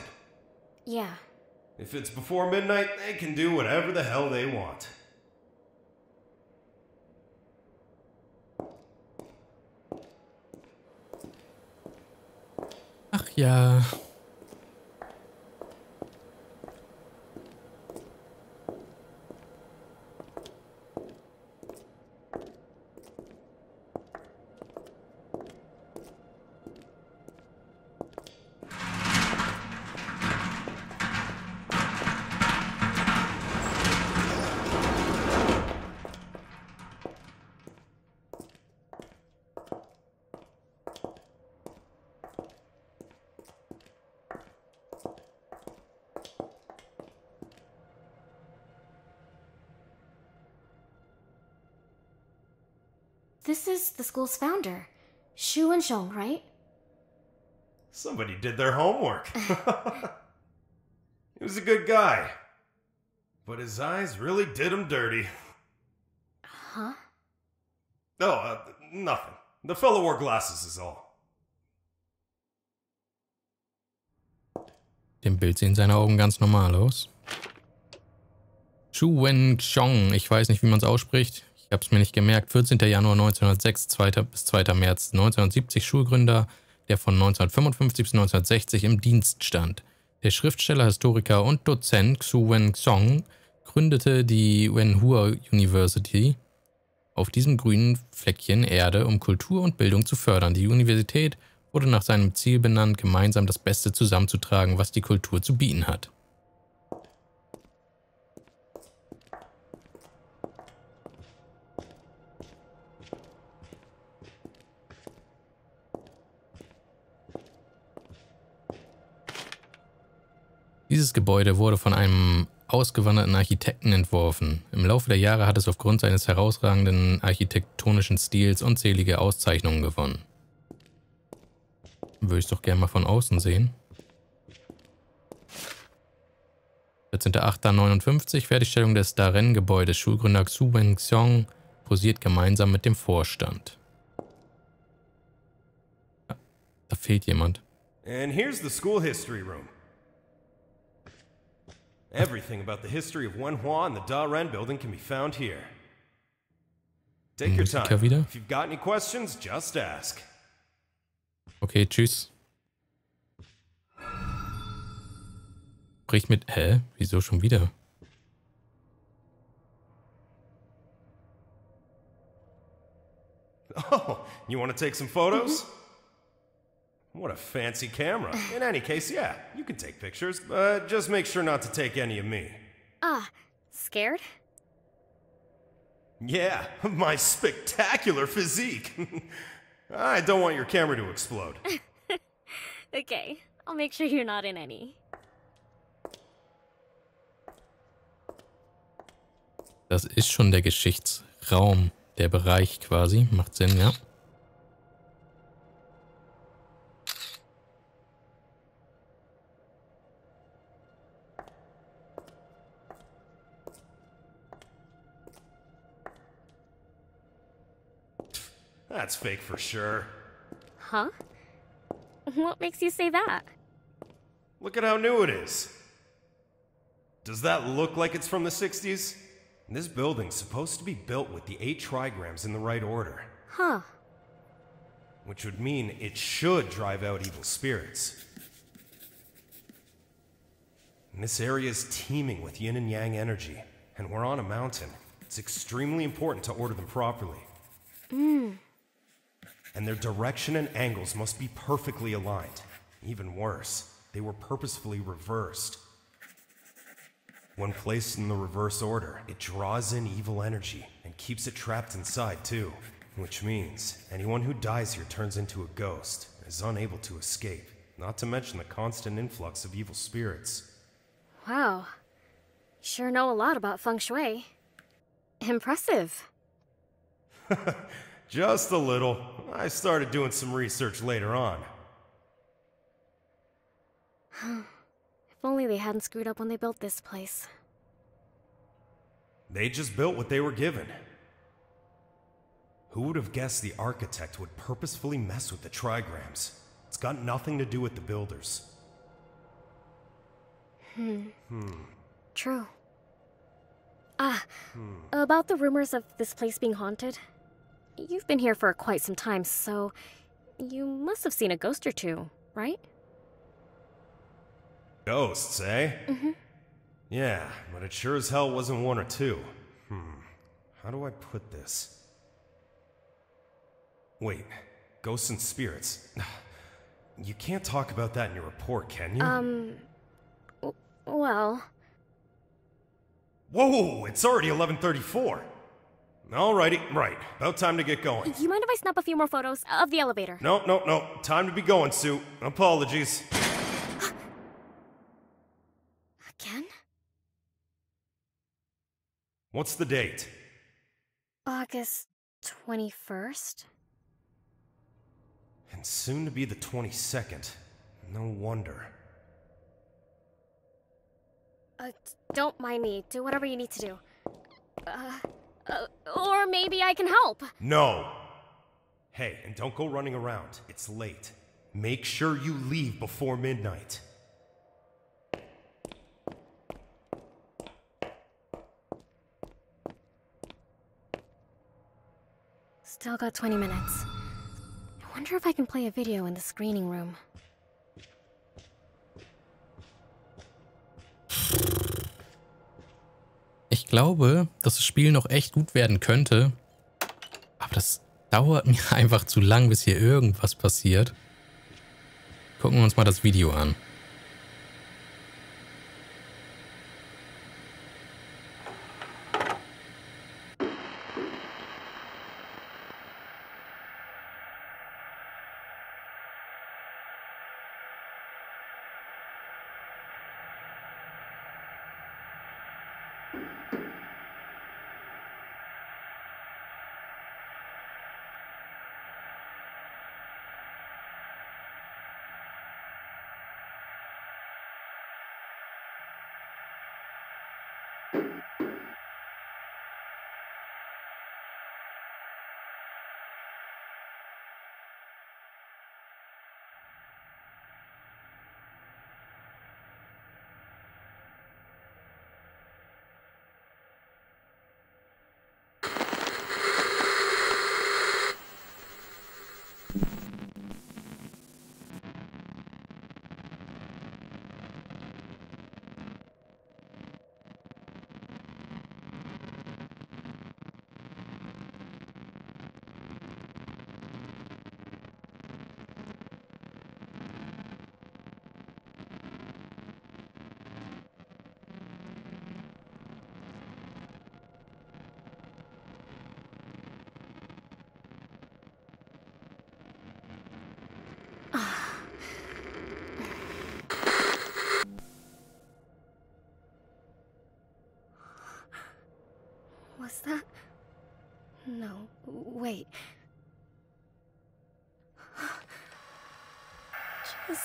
Yeah. If it's before midnight, they can do whatever the hell they want. Ach school's founder, Shu and Shong, right? Somebody did their homework. he was a good guy. But his eyes really did him dirty. Huh? Oh, uh, nothing. The fellow wore glasses is all. Dem Bild sehen seine Augen ganz normal aus. Chu Wen Chong, ich weiß nicht, wie man es ausspricht. Ich habe es mir nicht gemerkt. 14. Januar 1906 2. bis 2. März 1970 Schulgründer, der von 1955 bis 1960 im Dienst stand. Der Schriftsteller, Historiker und Dozent Xu Wen Xiong gründete die Wenhua University auf diesem grünen Fleckchen Erde, um Kultur und Bildung zu fördern. Die Universität wurde nach seinem Ziel benannt, gemeinsam das Beste zusammenzutragen, was die Kultur zu bieten hat. Dieses Gebäude wurde von einem ausgewanderten Architekten entworfen. Im Laufe der Jahre hat es aufgrund seines herausragenden architektonischen Stils unzählige Auszeichnungen gewonnen. Würde ich es doch gerne mal von außen sehen. 14.08.59 Fertigstellung des Daren-Gebäudes. Schulgründer Xu Wenxiong posiert gemeinsam mit dem Vorstand. Da fehlt jemand. And here's the school history room. Everything about the history of Wen Hua and the Da Ren building can be found here. Take your mm, time. Musiker wieder. If you've got any questions, just ask. Okay, tschüss. Sprich mit. Hä? Wieso schon wieder? Oh, you want to take some photos? What a fancy camera. In any case, yeah, you can take pictures, but just make sure not to take any of me. Ah, scared? Yeah, my spectacular physique. I don't want your camera to explode. Okay, I'll make sure you're not in any. Das ist schon der Geschichtsraum, der Bereich quasi. Macht Sinn, ja. That's fake for sure. Huh? What makes you say that? Look at how new it is. Does that look like it's from the 60s? This building's supposed to be built with the eight trigrams in the right order, Huh. which would mean it should drive out evil spirits. And this area is teeming with yin and yang energy, and we're on a mountain. It's extremely important to order them properly. Hmm. And their direction and angles must be perfectly aligned. Even worse, they were purposefully reversed. When placed in the reverse order, it draws in evil energy and keeps it trapped inside, too. Which means anyone who dies here turns into a ghost, and is unable to escape, not to mention the constant influx of evil spirits. Wow. You sure know a lot about feng shui. Impressive. Just a little. I started doing some research later on. If only they hadn't screwed up when they built this place. They just built what they were given. Who would have guessed the architect would purposefully mess with the trigrams? It's got nothing to do with the builders. Hmm. Hmm. True. Ah, hmm. about the rumors of this place being haunted. You've been here for quite some time, so you must have seen a ghost or two, right? Ghosts, eh? Mm-hmm. Yeah, but it sure as hell wasn't one or two. Hmm. How do I put this? Wait, ghosts and spirits. You can't talk about that in your report, can you? Um. Well, Whoa, it's already 11:34. Alrighty, right. About time to get going. you mind if I snap a few more photos of the elevator? No, no, no. Time to be going, Sue. Apologies. Again? What's the date? August 21st? And soon to be the 22nd. No wonder. Uh, don't mind me. Do whatever you need to do. Uh, uh, or maybe I can help. No! Hey, and don't go running around. It's late. Make sure you leave before midnight. Still got 20 minutes. I wonder if I can play a video in the screening room. Glaube, dass das Spiel noch echt gut werden könnte. Aber das dauert mir einfach zu lang, bis hier irgendwas passiert. Gucken wir uns mal das Video an.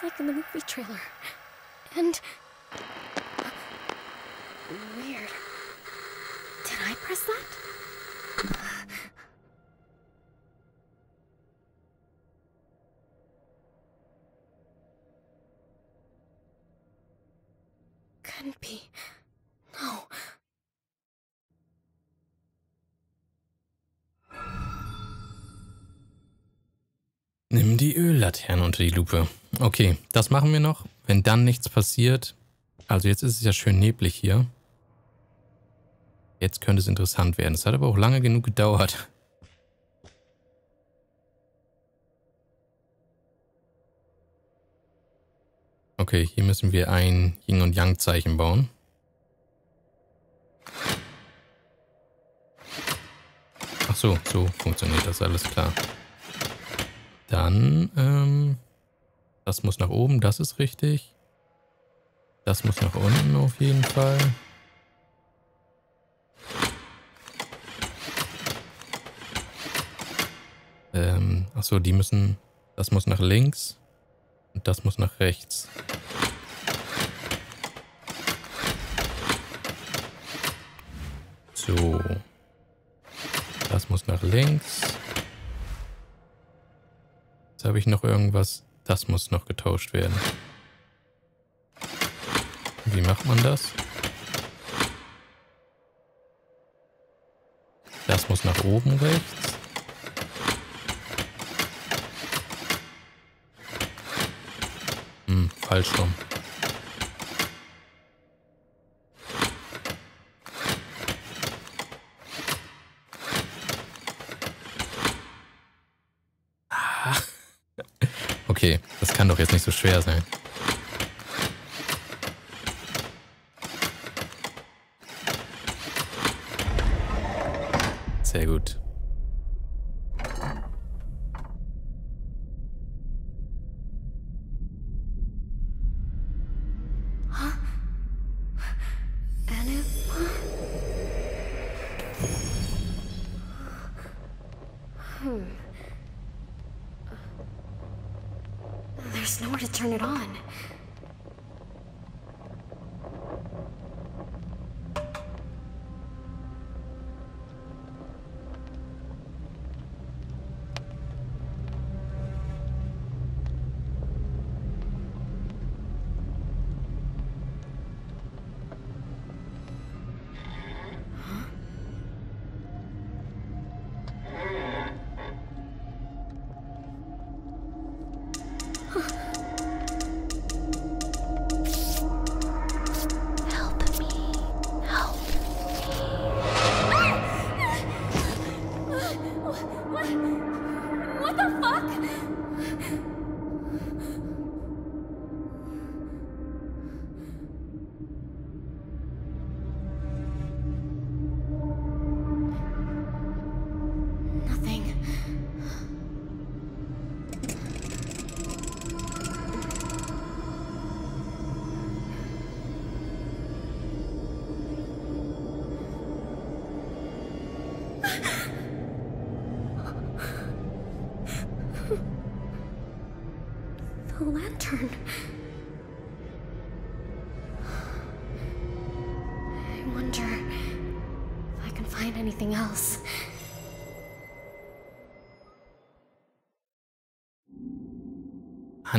Like in the movie trailer. And. Uh, weird. Did I press that? Couldn't be. No. Nimm die Öllaterne unter die Lupe. Okay, das machen wir noch. Wenn dann nichts passiert. Also jetzt ist es ja schön neblig hier. Jetzt könnte es interessant werden. Es hat aber auch lange genug gedauert. Okay, hier müssen wir ein Yin- und Yang-Zeichen bauen. Ach so, so funktioniert das, alles klar. Dann, ähm, das muss nach oben, das ist richtig. Das muss nach unten auf jeden Fall. Ähm, achso, die müssen, das muss nach links und das muss nach rechts. So. Das muss nach links. Jetzt habe ich noch irgendwas. Das muss noch getauscht werden. Wie macht man das? Das muss nach oben rechts. Hm, falsch rum. Kann doch jetzt nicht so schwer sein. Sehr gut.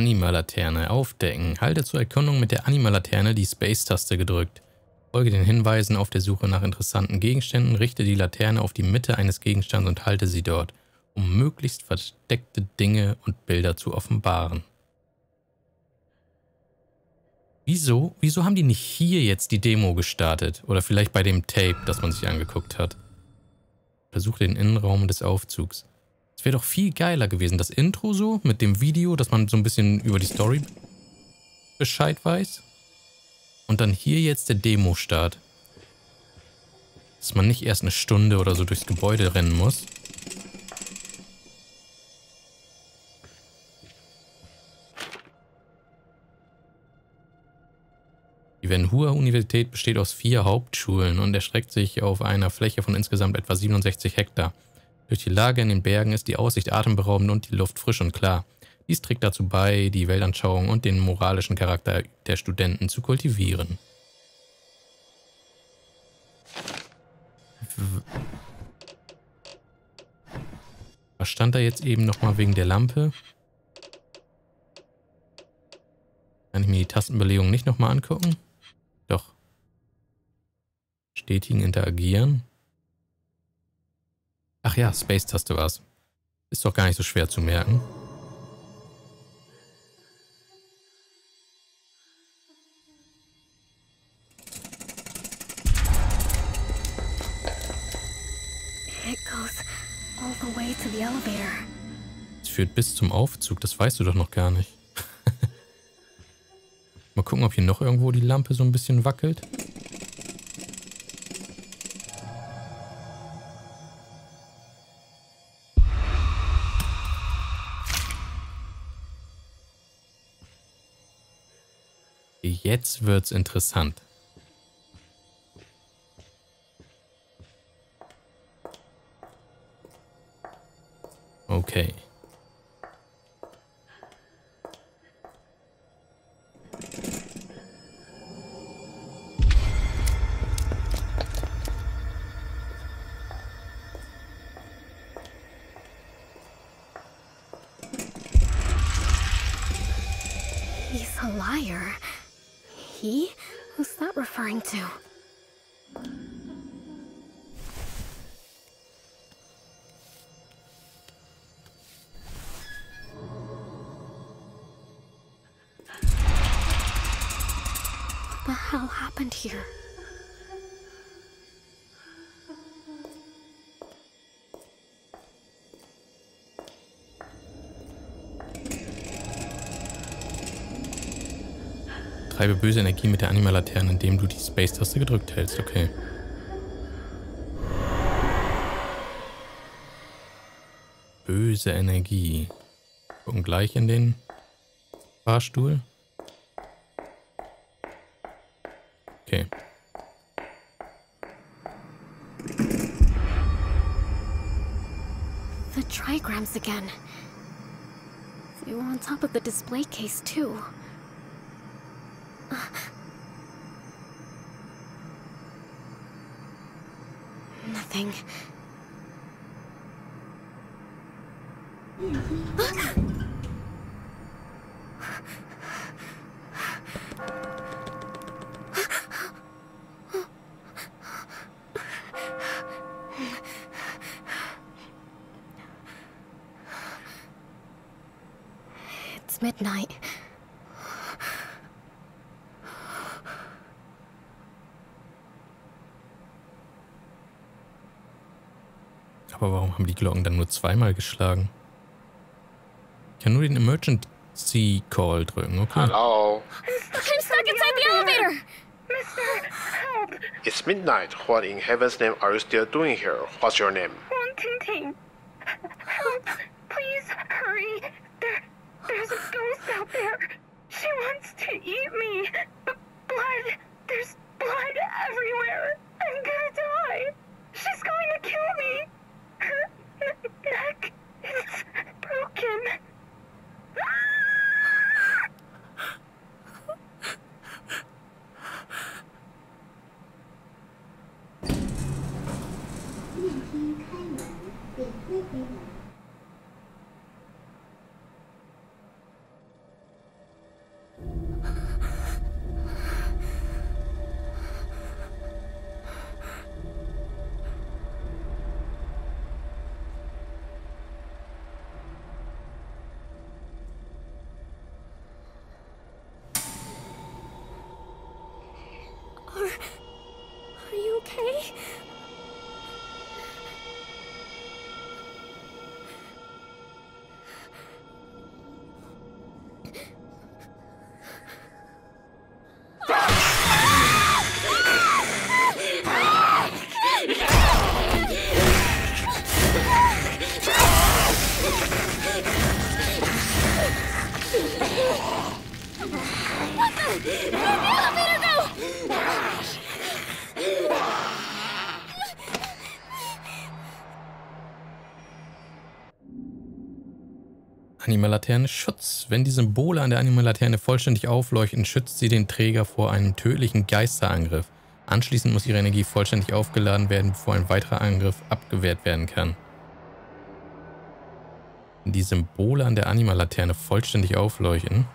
Anima-Laterne aufdecken. Halte zur Erkundung mit der Anima-Laterne die Space-Taste gedrückt. Folge den Hinweisen auf der Suche nach interessanten Gegenständen, richte die Laterne auf die Mitte eines Gegenstands und halte sie dort, um möglichst versteckte Dinge und Bilder zu offenbaren. Wieso? Wieso haben die nicht hier jetzt die Demo gestartet? Oder vielleicht bei dem Tape, das man sich angeguckt hat? Versuche den Innenraum des Aufzugs. Es wäre doch viel geiler gewesen, das Intro so, mit dem Video, dass man so ein bisschen über die Story Bescheid weiß. Und dann hier jetzt der Demo-Start. Dass man nicht erst eine Stunde oder so durchs Gebäude rennen muss. Die Venhua-Universität besteht aus vier Hauptschulen und erstreckt sich auf einer Fläche von insgesamt etwa 67 Hektar. Durch die Lage in den Bergen ist die Aussicht atemberaubend und die Luft frisch und klar. Dies trägt dazu bei, die Weltanschauung und den moralischen Charakter der Studenten zu kultivieren. Was stand da jetzt eben nochmal wegen der Lampe? Kann ich mir die Tastenbelegung nicht nochmal angucken? Doch. Stetigen interagieren. Ach ja, Space-Taste war's. Ist doch gar nicht so schwer zu merken. Es führt bis zum Aufzug, das weißt du doch noch gar nicht. Mal gucken, ob hier noch irgendwo die Lampe so ein bisschen wackelt. Jetzt wird's interessant. Okay. Böse Energie mit der Anima-Laterne, indem du die Space-Taste gedrückt hältst. Okay. Böse Energie. Gucken gleich in den Fahrstuhl. Okay. The trigrams again. They were on top of the display case, too. something. Zweimal geschlagen? Ich kann nur den Emergency Call drücken, okay. Hello. I'm stuck inside the elevator! It's midnight. What in heaven's name are you still doing here? What's your name? Anima-Laterne Schutz. Wenn die Symbole an der Anima-Laterne vollständig aufleuchten, schützt sie den Träger vor einem tödlichen Geisterangriff. Anschließend muss ihre Energie vollständig aufgeladen werden, bevor ein weiterer Angriff abgewehrt werden kann. Wenn die Symbole an der Anima-Laterne vollständig aufleuchten,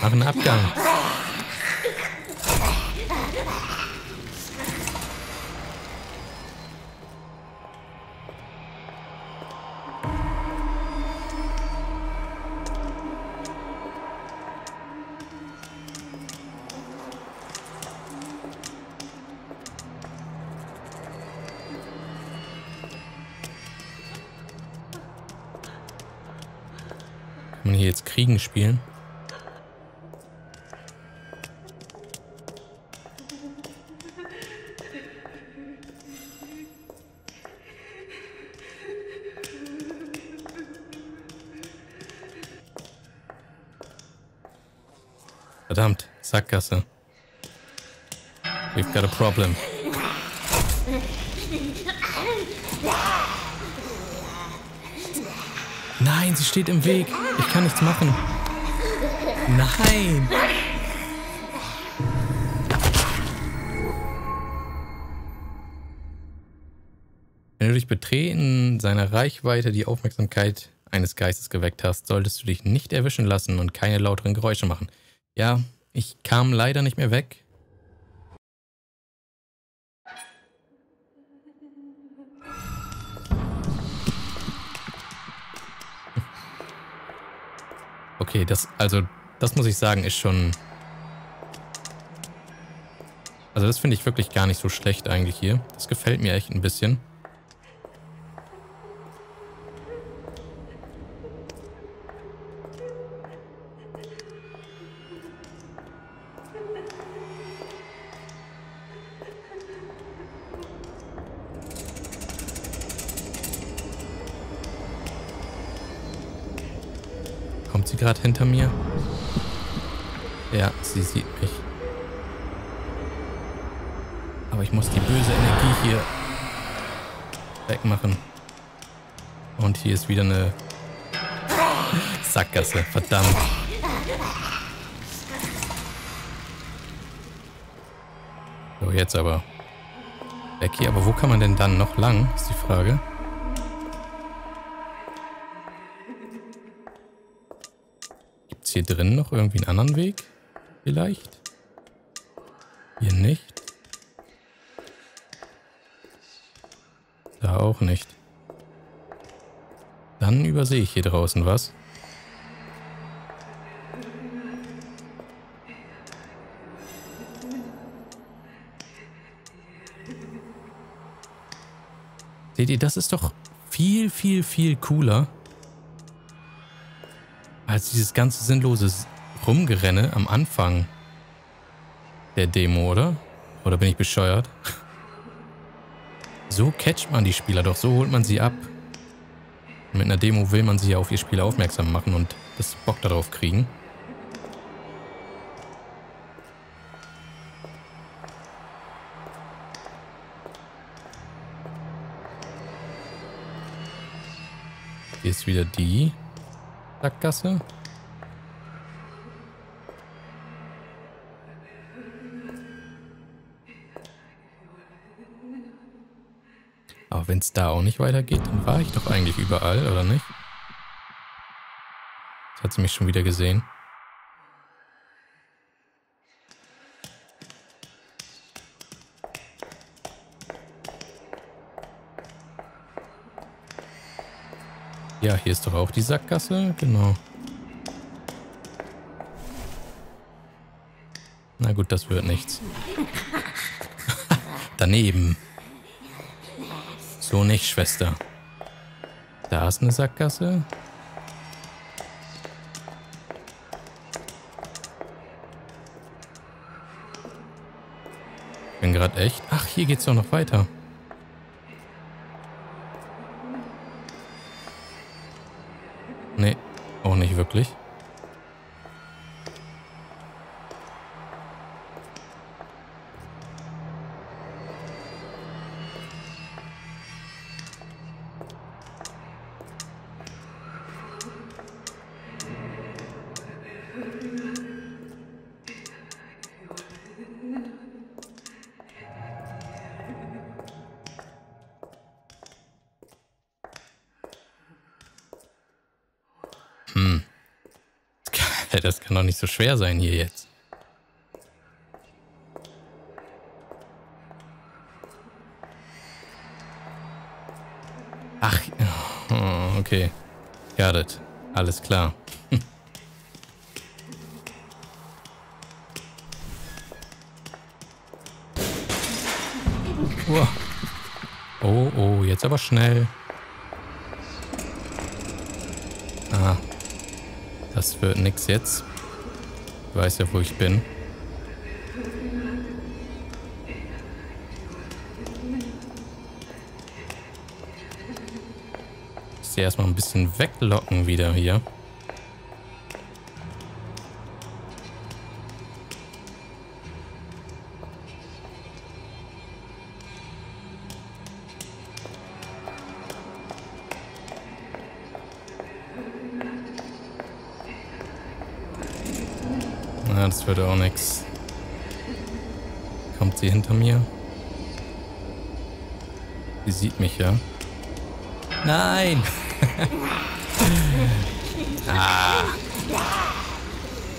Machen Abgang. Kriegen spielen? Verdammt, Sackgasse. We've got a problem. Nein, sie steht im Weg. Ich kann nichts machen. Nein. Wenn du durch Betreten seiner Reichweite die Aufmerksamkeit eines Geistes geweckt hast, solltest du dich nicht erwischen lassen und keine lauteren Geräusche machen. Ja, ich kam leider nicht mehr weg. Okay, das, also, das muss ich sagen, ist schon... Also das finde ich wirklich gar nicht so schlecht eigentlich hier. Das gefällt mir echt ein bisschen. Sie gerade hinter mir? Ja, sie sieht mich. Aber ich muss die böse Energie hier wegmachen. Und hier ist wieder eine Sackgasse. Verdammt. So, jetzt aber. Weg hier. Aber wo kann man denn dann noch lang, ist die Frage. Hier drin noch irgendwie einen anderen Weg? Vielleicht? Hier nicht. Da auch nicht. Dann übersehe ich hier draußen was. Seht ihr, das ist doch viel, viel, viel cooler als dieses ganze sinnlose Rumgerenne am Anfang der Demo, oder? Oder bin ich bescheuert? So catcht man die Spieler doch, so holt man sie ab. Mit einer Demo will man sie ja auf ihr Spiel aufmerksam machen und das Bock darauf kriegen. Hier ist wieder die Sackgasse. Aber wenn es da auch nicht weitergeht, dann war ich doch eigentlich überall, oder nicht? Jetzt hat sie mich schon wieder gesehen. Ja, hier ist doch auch die Sackgasse. Genau. Na gut, das wird nichts. Daneben. So nicht, Schwester. Da ist eine Sackgasse. Ich bin gerade echt... Ach, hier geht's doch noch weiter. Nee, auch nicht wirklich. Nicht so schwer sein hier jetzt. Ach, oh, okay. Got it. Alles klar. Oh, oh, jetzt aber schnell. Ah. Das wird nix jetzt. Ich weiß ja, wo ich bin. Ich sehe erstmal ein bisschen weglocken wieder hier. Das wird auch nichts. Kommt sie hinter mir? Sie sieht mich ja. Nein! ah.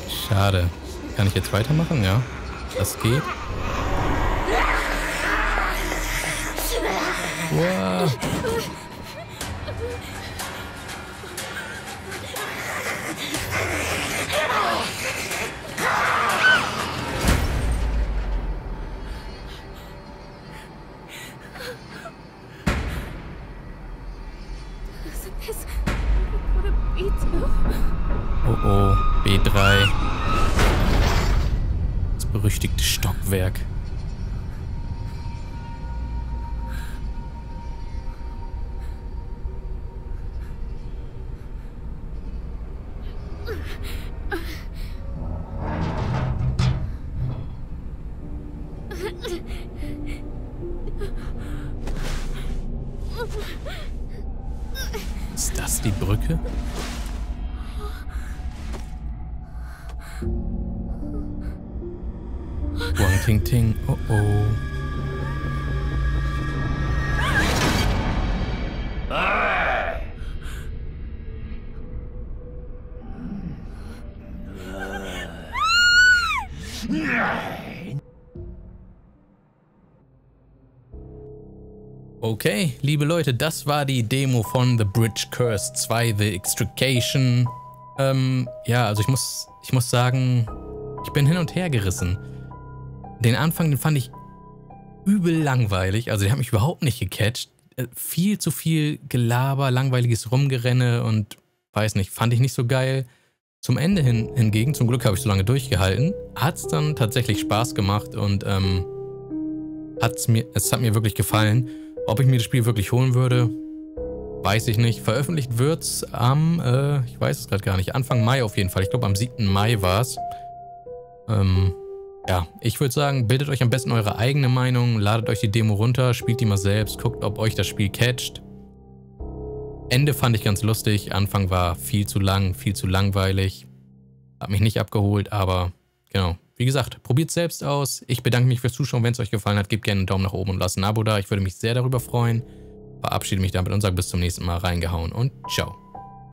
Schade. Kann ich jetzt weitermachen? Ja. Das geht. Wow. Okay, liebe Leute, das war die Demo von The Bridge Curse 2, The Extrication. Ähm, ja, also ich muss, ich muss sagen, ich bin hin und her gerissen. Den Anfang, den fand ich übel langweilig. Also der hat mich überhaupt nicht gecatcht. Äh, viel zu viel Gelaber, langweiliges Rumgerenne und weiß nicht, fand ich nicht so geil. Zum Ende hin, hingegen, zum Glück habe ich so lange durchgehalten, hat es dann tatsächlich Spaß gemacht und ähm, hat's mir, es hat mir wirklich gefallen. Ob ich mir das Spiel wirklich holen würde, weiß ich nicht. Veröffentlicht wird es am, äh, ich weiß es gerade gar nicht, Anfang Mai auf jeden Fall. Ich glaube am 7. Mai war es. Ähm, ja, ich würde sagen, bildet euch am besten eure eigene Meinung, ladet euch die Demo runter, spielt die mal selbst, guckt, ob euch das Spiel catcht. Ende fand ich ganz lustig, Anfang war viel zu lang, viel zu langweilig. Hat mich nicht abgeholt, aber genau. Wie gesagt, probiert selbst aus. Ich bedanke mich fürs Zuschauen. Wenn es euch gefallen hat, gebt gerne einen Daumen nach oben und lasst ein Abo da. Ich würde mich sehr darüber freuen. Verabschiede mich damit und sage bis zum nächsten Mal. Reingehauen und ciao.